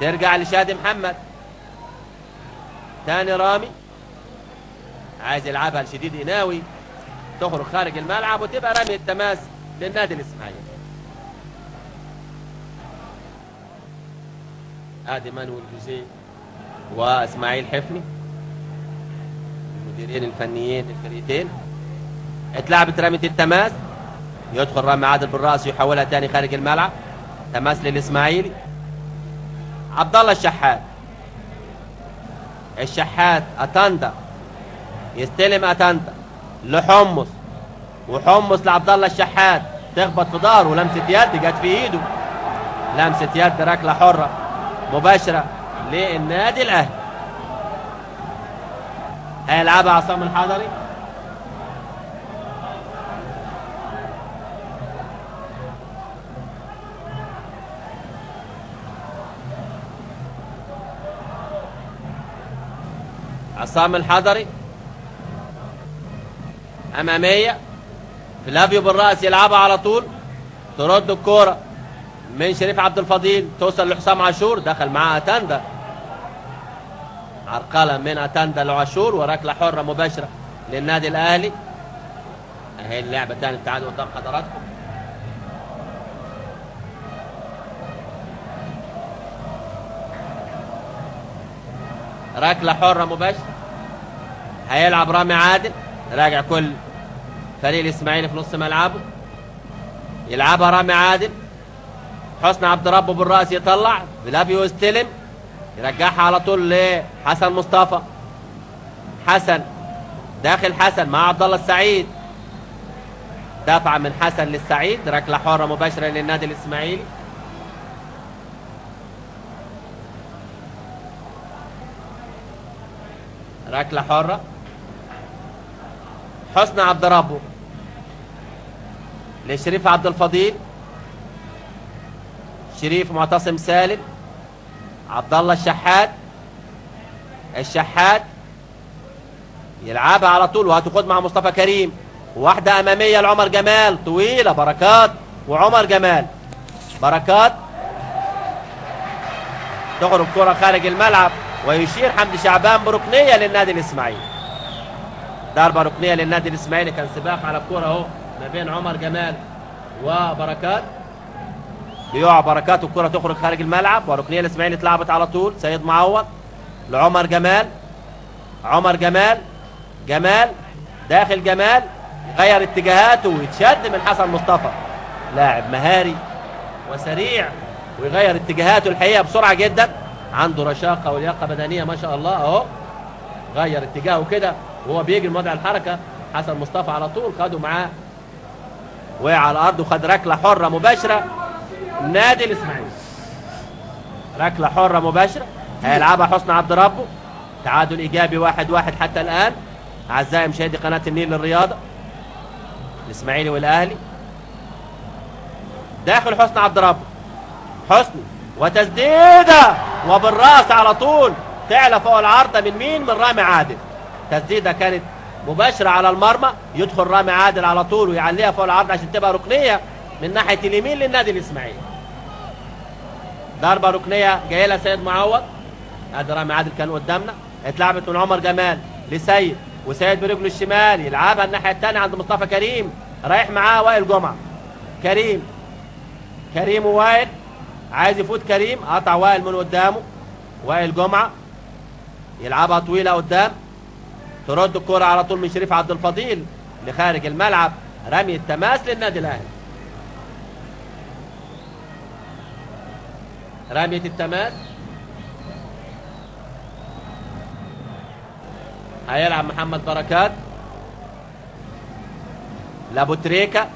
ترجع لشادي محمد. تاني رامي عايز يلعبها لشديد قناوي تخرج خارج الملعب وتبقى رمي التماس للنادي الإسماعيلي. آدي مانويل جوزيه. وإسماعيل حفني المديرين الفنيين للفريقين. اتلعبت رمية التماس. يدخل رامي عادل بالرأس ويحولها تاني خارج الملعب. تماس للإسماعيلي. عبد الله الشحات. الشحات اتاندا يستلم اتاندا لحمص. وحمص لعبد الله الشحات. تخبط في ظهره لمسة يد جت في إيده. لمسة يد ركلة حرة. مباشرة. للنادي الأهلي. هيلعبها عصام الحضري؟ عصام الحضري. أمامية. فلافيو بالراس يلعبها على طول. ترد الكورة من شريف عبد الفضيل توصل لحسام عاشور دخل معاه اتاندا عرقله من اتاندا لعاشور وركلة حرة مباشرة للنادي الأهلي. أهي اللعبة تاني التعادل قدام حضراتكم. ركلة حرة مباشرة. هيلعب رامي عادل. راجع كل فريق الإسماعيلي في نص ملعبه. يلعبها رامي عادل. حسن عبد ربه بالراس يطلع. فلافيو يستلم يرجعها على طول لحسن مصطفى. حسن. داخل حسن مع عبد الله السعيد. دفع من حسن للسعيد ركله حرة مباشرة للنادي الإسماعيلي. ركله حرة. حسن عبد ربه. لشريف عبد الفضيل. شريف معتصم سالم. عبد الله الشحات. الشحات يلعبها على طول وهتاخد مع مصطفى كريم. واحدة أمامية لعمر جمال طويلة بركات. وعمر جمال بركات. تخرج كرة خارج الملعب ويشير حمدي شعبان بركنية للنادي الإسماعيلي. ضربة ركنية للنادي الإسماعيلي كان سباق على الكرة أهو ما بين عمر جمال وبركات. بيقع بركات والكرة تخرج خارج الملعب وركنية الإسماعيلي اتلعبت على طول. سيد معوض لعمر جمال. عمر جمال جمال داخل جمال غير اتجاهاته ويتشد من حسن مصطفى. لاعب مهاري وسريع ويغير اتجاهاته الحقيقة بسرعة جدا. عنده رشاقة ولياقة بدنية ما شاء الله أهو. غير اتجاهه كده وهو بيجري من وضع الحركة. حسن مصطفى على طول خده معاه. وقع على الأرض وخد ركلة حرة مباشرة. نادي الإسماعيلي. ركلة حرة مباشرة. هيلعبها حسن عبد ربه. تعادل إيجابي واحد واحد حتى الآن. أعزائي مشاهدي قناة النيل للرياضة. الإسماعيلي والأهلي. داخل حسن عبد ربه. حسني وتسديدة. وبالرأس على طول. تعلى فوق العارضة من مين؟ من رامي عادل. تسديدة كانت مباشرة على المرمى. يدخل رامي عادل على طول ويعليها فوق العارضة عشان تبقى ركنية من ناحية اليمين للنادي الإسماعيلي. ضربه ركنيه جاي لها سيد معوض. ادي رامي عادل كان قدامنا. اتلعبت من عمر جمال لسيد وسيد برجله الشمال يلعبها الناحية الثانية عند مصطفى كريم. رايح معاه وائل جمعة. كريم. كريم ووائل. عايز يفوت كريم. قطع وائل من قدامه. وائل جمعة. يلعبها طويلة قدام. ترد الكرة على طول من شريف عبد الفضيل لخارج الملعب. رمي التماس للنادي الأهلي. رمية التماس. هيلعب محمد بركات. لابو تريكة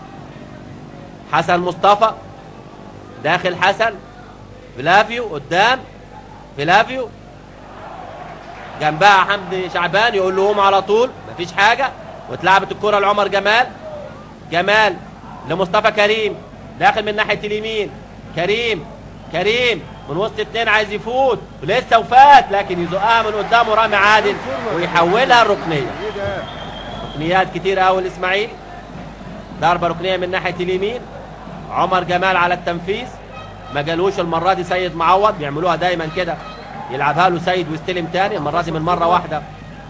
حسن مصطفى. داخل حسن. فلافيو قدام. فلافيو جنبها حمدي شعبان يقول له قوم على طول. مفيش حاجة. واتلعبت الكرة لعمر جمال. جمال لمصطفى كريم. داخل من ناحية اليمين. كريم. كريم من وسط اتنين عايز يفوت ولسه وفات لكن يزقها من قدامه رامي عادل ويحولها الركنية. ده ركنيات كتير قوي الاسماعيلي ضربة ركنية من ناحية اليمين. عمر جمال على التنفيذ. ما جالوش المرة دي سيد معوض بيعملوها دايما كده. يلعبها له سيد ويستلم تاني المرة دي من مرة واحدة.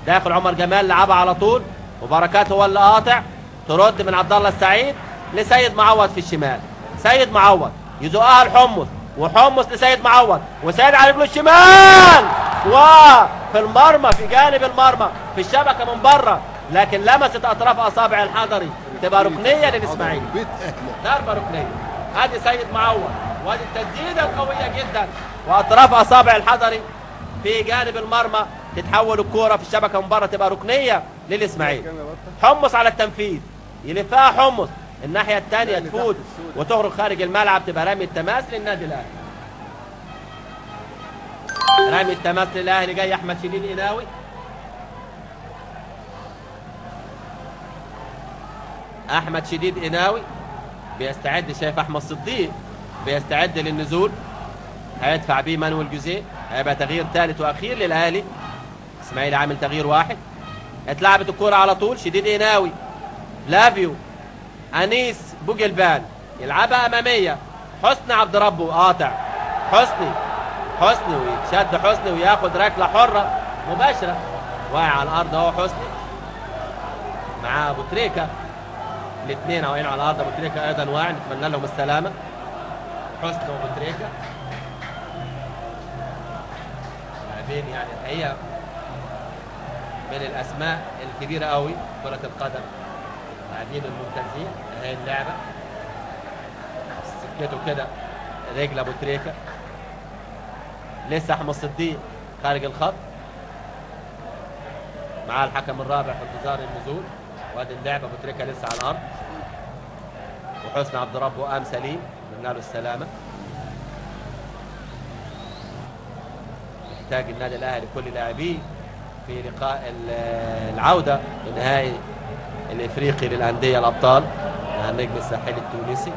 داخل عمر جمال لعبها على طول وبركات هو اللي قاطع. ترد من عبد الله السعيد لسيد معوض في الشمال. سيد معوض يزقها لحمص وحمص لسيد معوض وسيد على رجله الشمال. وفي المرمى في جانب المرمى في الشبكة من بره لكن لمست أطراف أصابع الحضري. تبقى ركنية للاسماعيلي بيت اهلك ضربه ركنية. ادي سيد معوض. وادي التسديده القوية جدا. وأطراف أصابع الحضري في جانب المرمى تتحول الكورة في الشبكة من بره تبقى ركنية للاسماعيلي حمص على التنفيذ. يلفها حمص. الناحية الثانية اللي تفوت. وتخرج خارج الملعب تبقى رمي التماس للنادي الأهلي. رمي التماس للأهلي جاي أحمد شديد قناوي أحمد شديد قناوي بيستعد شايف أحمد صديق. بيستعد للنزول. هيدفع بيه مانويل جوزيه. هيبقى تغيير ثالث وأخير للأهلي. إسماعيل عامل تغيير واحد. اتلعبت الكرة على طول. شديد قناوي لافيو. أنيس بوجلبان. يلعبها أمامية. حسني عبد ربه قاطع. حسني. حسني ويتشد حسني وياخد ركلة حرة مباشرة. واقع على الأرض أهو حسني. معاه أبو تريكة. الاثنين واقعين على الأرض. أبو تريكة أيضا واقع. نتمنى لهم السلامة. حسني وأبو تريكة. لاعبين يعني الحقيقة من الأسماء الكبيرة قوي كرة القدم. لاعبين الممتازين هاي اللعبة. سكته كده. رجل أبو تريكة. لسه أحمد صديق خارج الخط. معاه الحكم الرابع في انتظار النزول. وادي اللعبة أبو تريكة لسه على الأرض. وحسني عبد ربه قام سليم. قلنا له السلامة. يحتاج النادي الأهلي كل لاعبيه في لقاء ال- العودة لنهائي الإفريقي للأندية الأبطال. النجم الساحلي التونسي.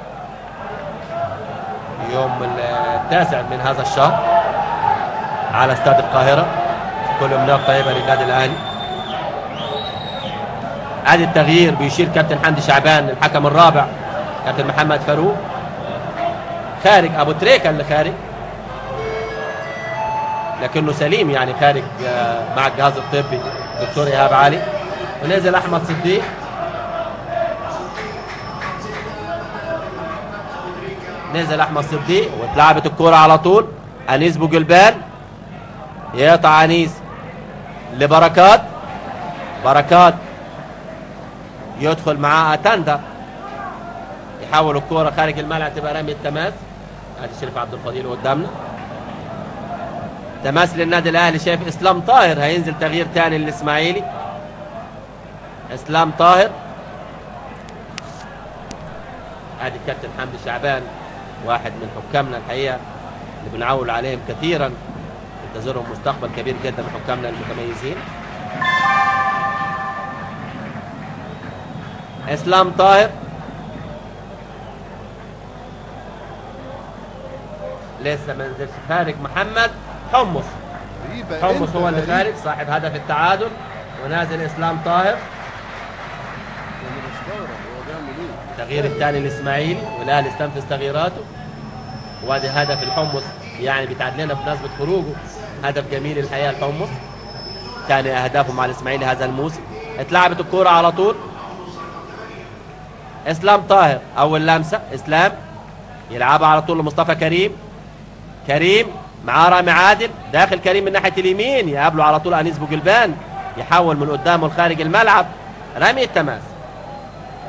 يوم التاسع من هذا الشهر على استاد القاهرة كل امنيه طيبه للنادي الأهلي. ادي التغيير بيشير كابتن حمدي شعبان الحكم الرابع كابتن محمد فاروق. خارج أبو تريكة اللي خارج. لكنه سليم يعني خارج آه، مع الجهاز الطبي دكتور إيهاب علي. ونزل أحمد صديق. نزل أحمد صديق واتلعبت الكرة على طول. أنيس بوجلبان. يقطع أنيس. لبركات. بركات. يدخل معاه أتاندا. يحول الكرة خارج الملعب تبقى رمي التماس. ادي شريف عبد الفضيل قدامنا. تماس للنادي الأهلي شايف إسلام طاهر. هينزل تغيير تاني للإسماعيلي. إسلام طاهر. ادي الكابتن حمدي شعبان. واحد من حكامنا الحقيقة اللي بنعول عليهم كثيرا ينتظرهم مستقبل كبير جدا من حكامنا المتميزين. إسلام طاهر. لسه ما نزلش. خارج محمد حمص. يبقى حمص هو اللي خارج صاحب هدف التعادل ونازل إسلام طاهر أنا مستغرب هو بيعمل إيه؟ التغيير الثاني الاسماعيلي والاهلي استنفذ تغييراته. وادي هدف الحمص يعني بيتعاد لنا بمناسبة خروجه هدف جميل الحقيقة الحمص ثاني أهدافه مع الاسماعيلي هذا الموسم. اتلعبت الكورة على طول. إسلام طاهر أول لمسة إسلام يلعبها على طول لمصطفى كريم. كريم معاه رامي عادل داخل كريم من ناحية اليمين يقابله على طول أنيس بوجلبان. يحول من قدامه لخارج الملعب. رمي التماس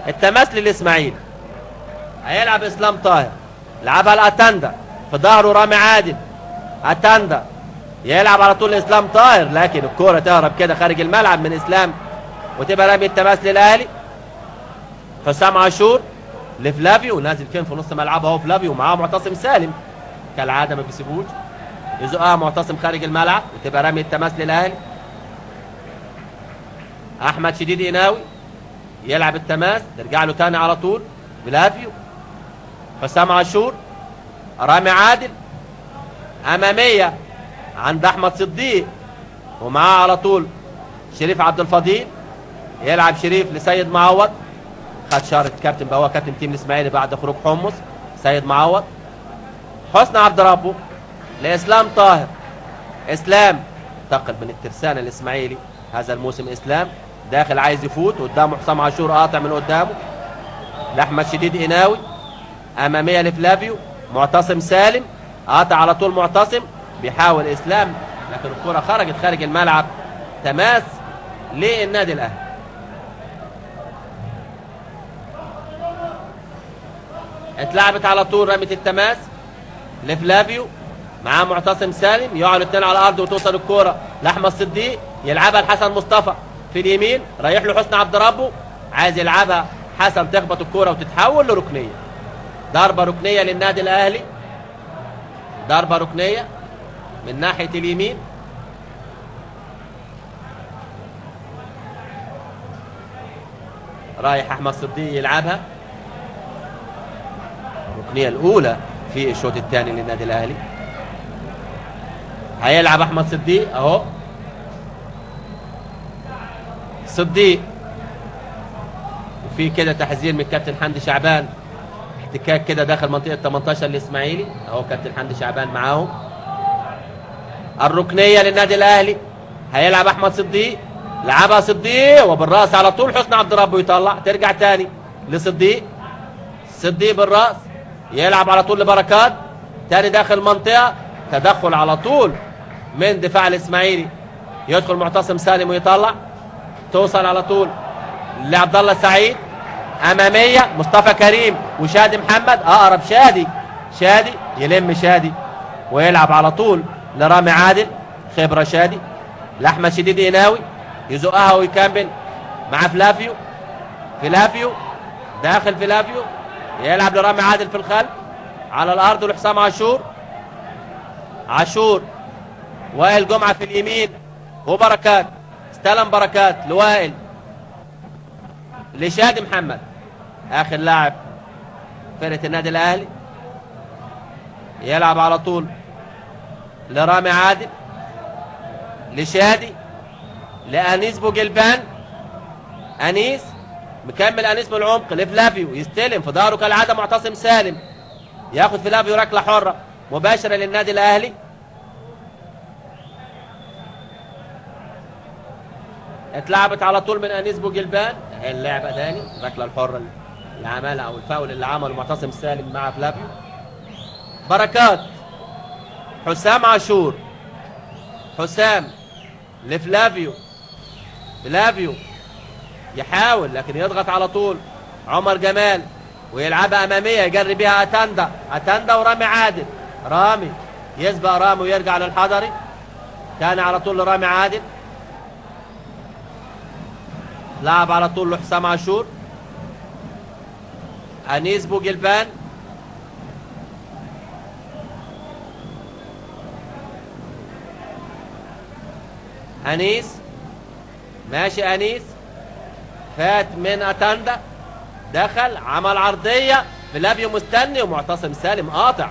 التماس للاسماعيلي هيلعب اسلام طاهر. لعبها لاتاندا في ظهره رامي عادل. اتاندا. يلعب على طول اسلام طاهر لكن الكورة تهرب كده خارج الملعب من اسلام. وتبقى رمية تماس للاهلي. حسام عاشور لفلافيو. نازل فين في نص ملعبه اهو فلافيو. معاه معتصم سالم كالعادة ما بيسيبوش. يزقها معتصم خارج الملعب. وتبقى رمية تماس للاهلي. أحمد شديد قناوي يلعب التماس ترجع له تاني على طول فلافيو حسام عاشور رامي عادل أمامية عند أحمد صديق ومعاه على طول شريف عبد الفضيل. يلعب شريف لسيد معوض. خد شارة كابتن بقى هو كابتن تيم الإسماعيلي بعد خروج حمص. سيد معوض. حسني عبد ربه لإسلام طاهر. إسلام انتقل من الترسانة الإسماعيلي. هذا الموسم إسلام. داخل عايز يفوت قدامه حسام عاشور قاطع من قدامه. لأحمد شديد قناوي اماميه لفلافيو معتصم سالم قاطع على طول معتصم بيحاول إسلام لكن الكرة خرجت خارج الملعب. تماس للنادي الأهلي. اتلعبت على طول رمية التماس. لفلافيو معاه معتصم سالم يقعوا الاثنين على الأرض وتوصل الكورة. لأحمد صديق يلعبها لحسن مصطفى. في اليمين رايح له حسني عبد ربه عايز يلعبها. حسن تخبط الكورة وتتحول لركنية. ضربة ركنية للنادي الأهلي. ضربة ركنية من ناحية اليمين. رايح أحمد صديق يلعبها. الركنيه الأولى في الشوط الثاني للنادي الأهلي. هيلعب أحمد صديق أهو. صديق وفي كده تحذير من كابتن حمدي شعبان. احتكاك كده داخل منطقة 18 الإسماعيلي. أهو كابتن حمدي شعبان معاهم. الركنية للنادي الأهلي. هيلعب أحمد صديق لعبها صديق وبالرأس على طول حسني عبد ربه يطلع. ترجع تاني لصديق صديق بالرأس. يلعب على طول لبركات. تاني داخل منطقة. تدخل على طول من دفاع الإسماعيلي. يدخل معتصم سالم ويطلع. توصل على طول لعبد الله سعيد. أمامية مصطفى كريم وشادي محمد. أقرب شادي. شادي يلم شادي ويلعب على طول لرامي عادل. خبرة شادي. لأحمد شديد قناوي يزقها ويكمل مع فلافيو. فلافيو داخل فلافيو. يلعب لرامي عادل في الخلف. على الأرض لحسام عاشور. عاشور وائل جمعة في اليمين. وبركات استلم بركات لوائل. لشادي محمد آخر لاعب فرقة النادي الأهلي. يلعب على طول لرامي عادل لشادي لأنيس بوجلبان. أنيس مكمل أنيس من العمق لفلافيو يستلم في ظهره كالعادة معتصم سالم. ياخد فلافيو ركلة حرة مباشرة للنادي الأهلي. اتلعبت على طول من أنيس بوجلبان. اهي اللعبة تاني الركلة الحرة اللي عملها أو الفاول اللي عمله معتصم سالم مع فلافيو. بركات. حسام عاشور. حسام لفلافيو. فلافيو يحاول لكن يضغط على طول. عمر جمال ويلعبها أمامية يجري بيها أتاندا. أتاندا ورامي عادل. رامي يسبق رامي ويرجع للحضري. تاني على طول لرامي عادل. لعب على طول لحسام عاشور. أنيس بوجلبان أنيس. ماشي أنيس. فات من أتاندا. دخل عمل عرضية. فلافيو مستني ومعتصم سالم قاطع.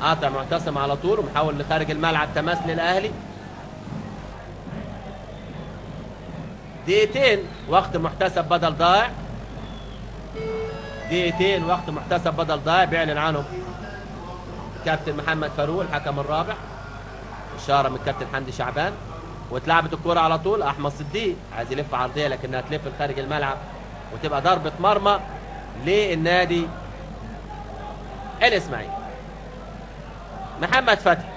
قاطع معتصم على طول ومحاول لخارج الملعب تماس للأهلي. دقيقتين وقت محتسب بدل ضائع دقيقتين وقت محتسب بدل ضائع بيعلن عنهم. كابتن محمد فاروق الحكم الرابع. اشاره من كابتن حمدي شعبان. واتلعبت الكرة على طول أحمد صديق. عايز يلف عرضيه لكنها تلف لخارج الملعب. وتبقى ضربة مرمى للنادي الإسماعيلي. محمد فتحي.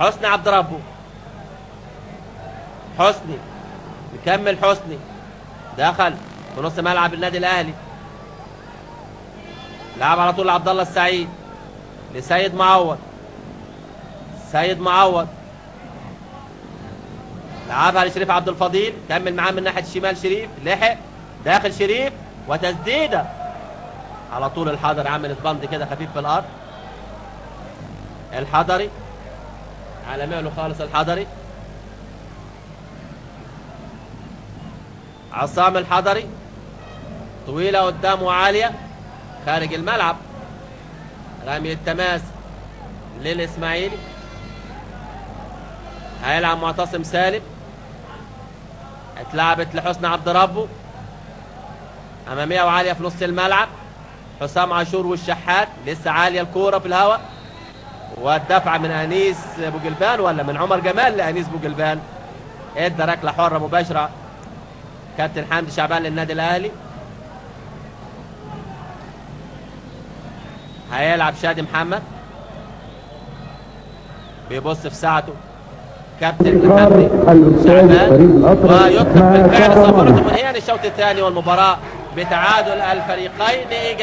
حسني عبد ربه. حسني. يكمل حسني. دخل في نص ملعب النادي الأهلي. لعب على طول لعبد الله السعيد. لسيد معوض. سيد معوض. لعبها لشريف عبد الفضيل. كمل معاه من ناحية الشمال شريف. لحق. داخل شريف. وتسديدة. على طول الحضري عملت بند كده خفيف في الأرض. الحضري. على ماله خالص الحضري. عصام الحضري طويلة قدامه عالية خارج الملعب. رمي التماس للإسماعيلي. هيلعب معتصم سالم. اتلعبت لحسن عبد ربه. أمامية وعالية في نص الملعب. حسام عاشور والشحات. لسه عالية الكورة في الهواء. والدفع من أنيس بوجلبان ولا من عمر جمال لأنيس بوجلبان إدى ركلة حرة مباشرة. كابتن حمدي شعبان للنادي الأهلي. هيلعب شادي محمد. بيبص في ساعته. كابتن حمدي شعبان. ويطلق بالفعل صفرة منهيا الشوط الثاني والمباراة بتعادل الفريقين.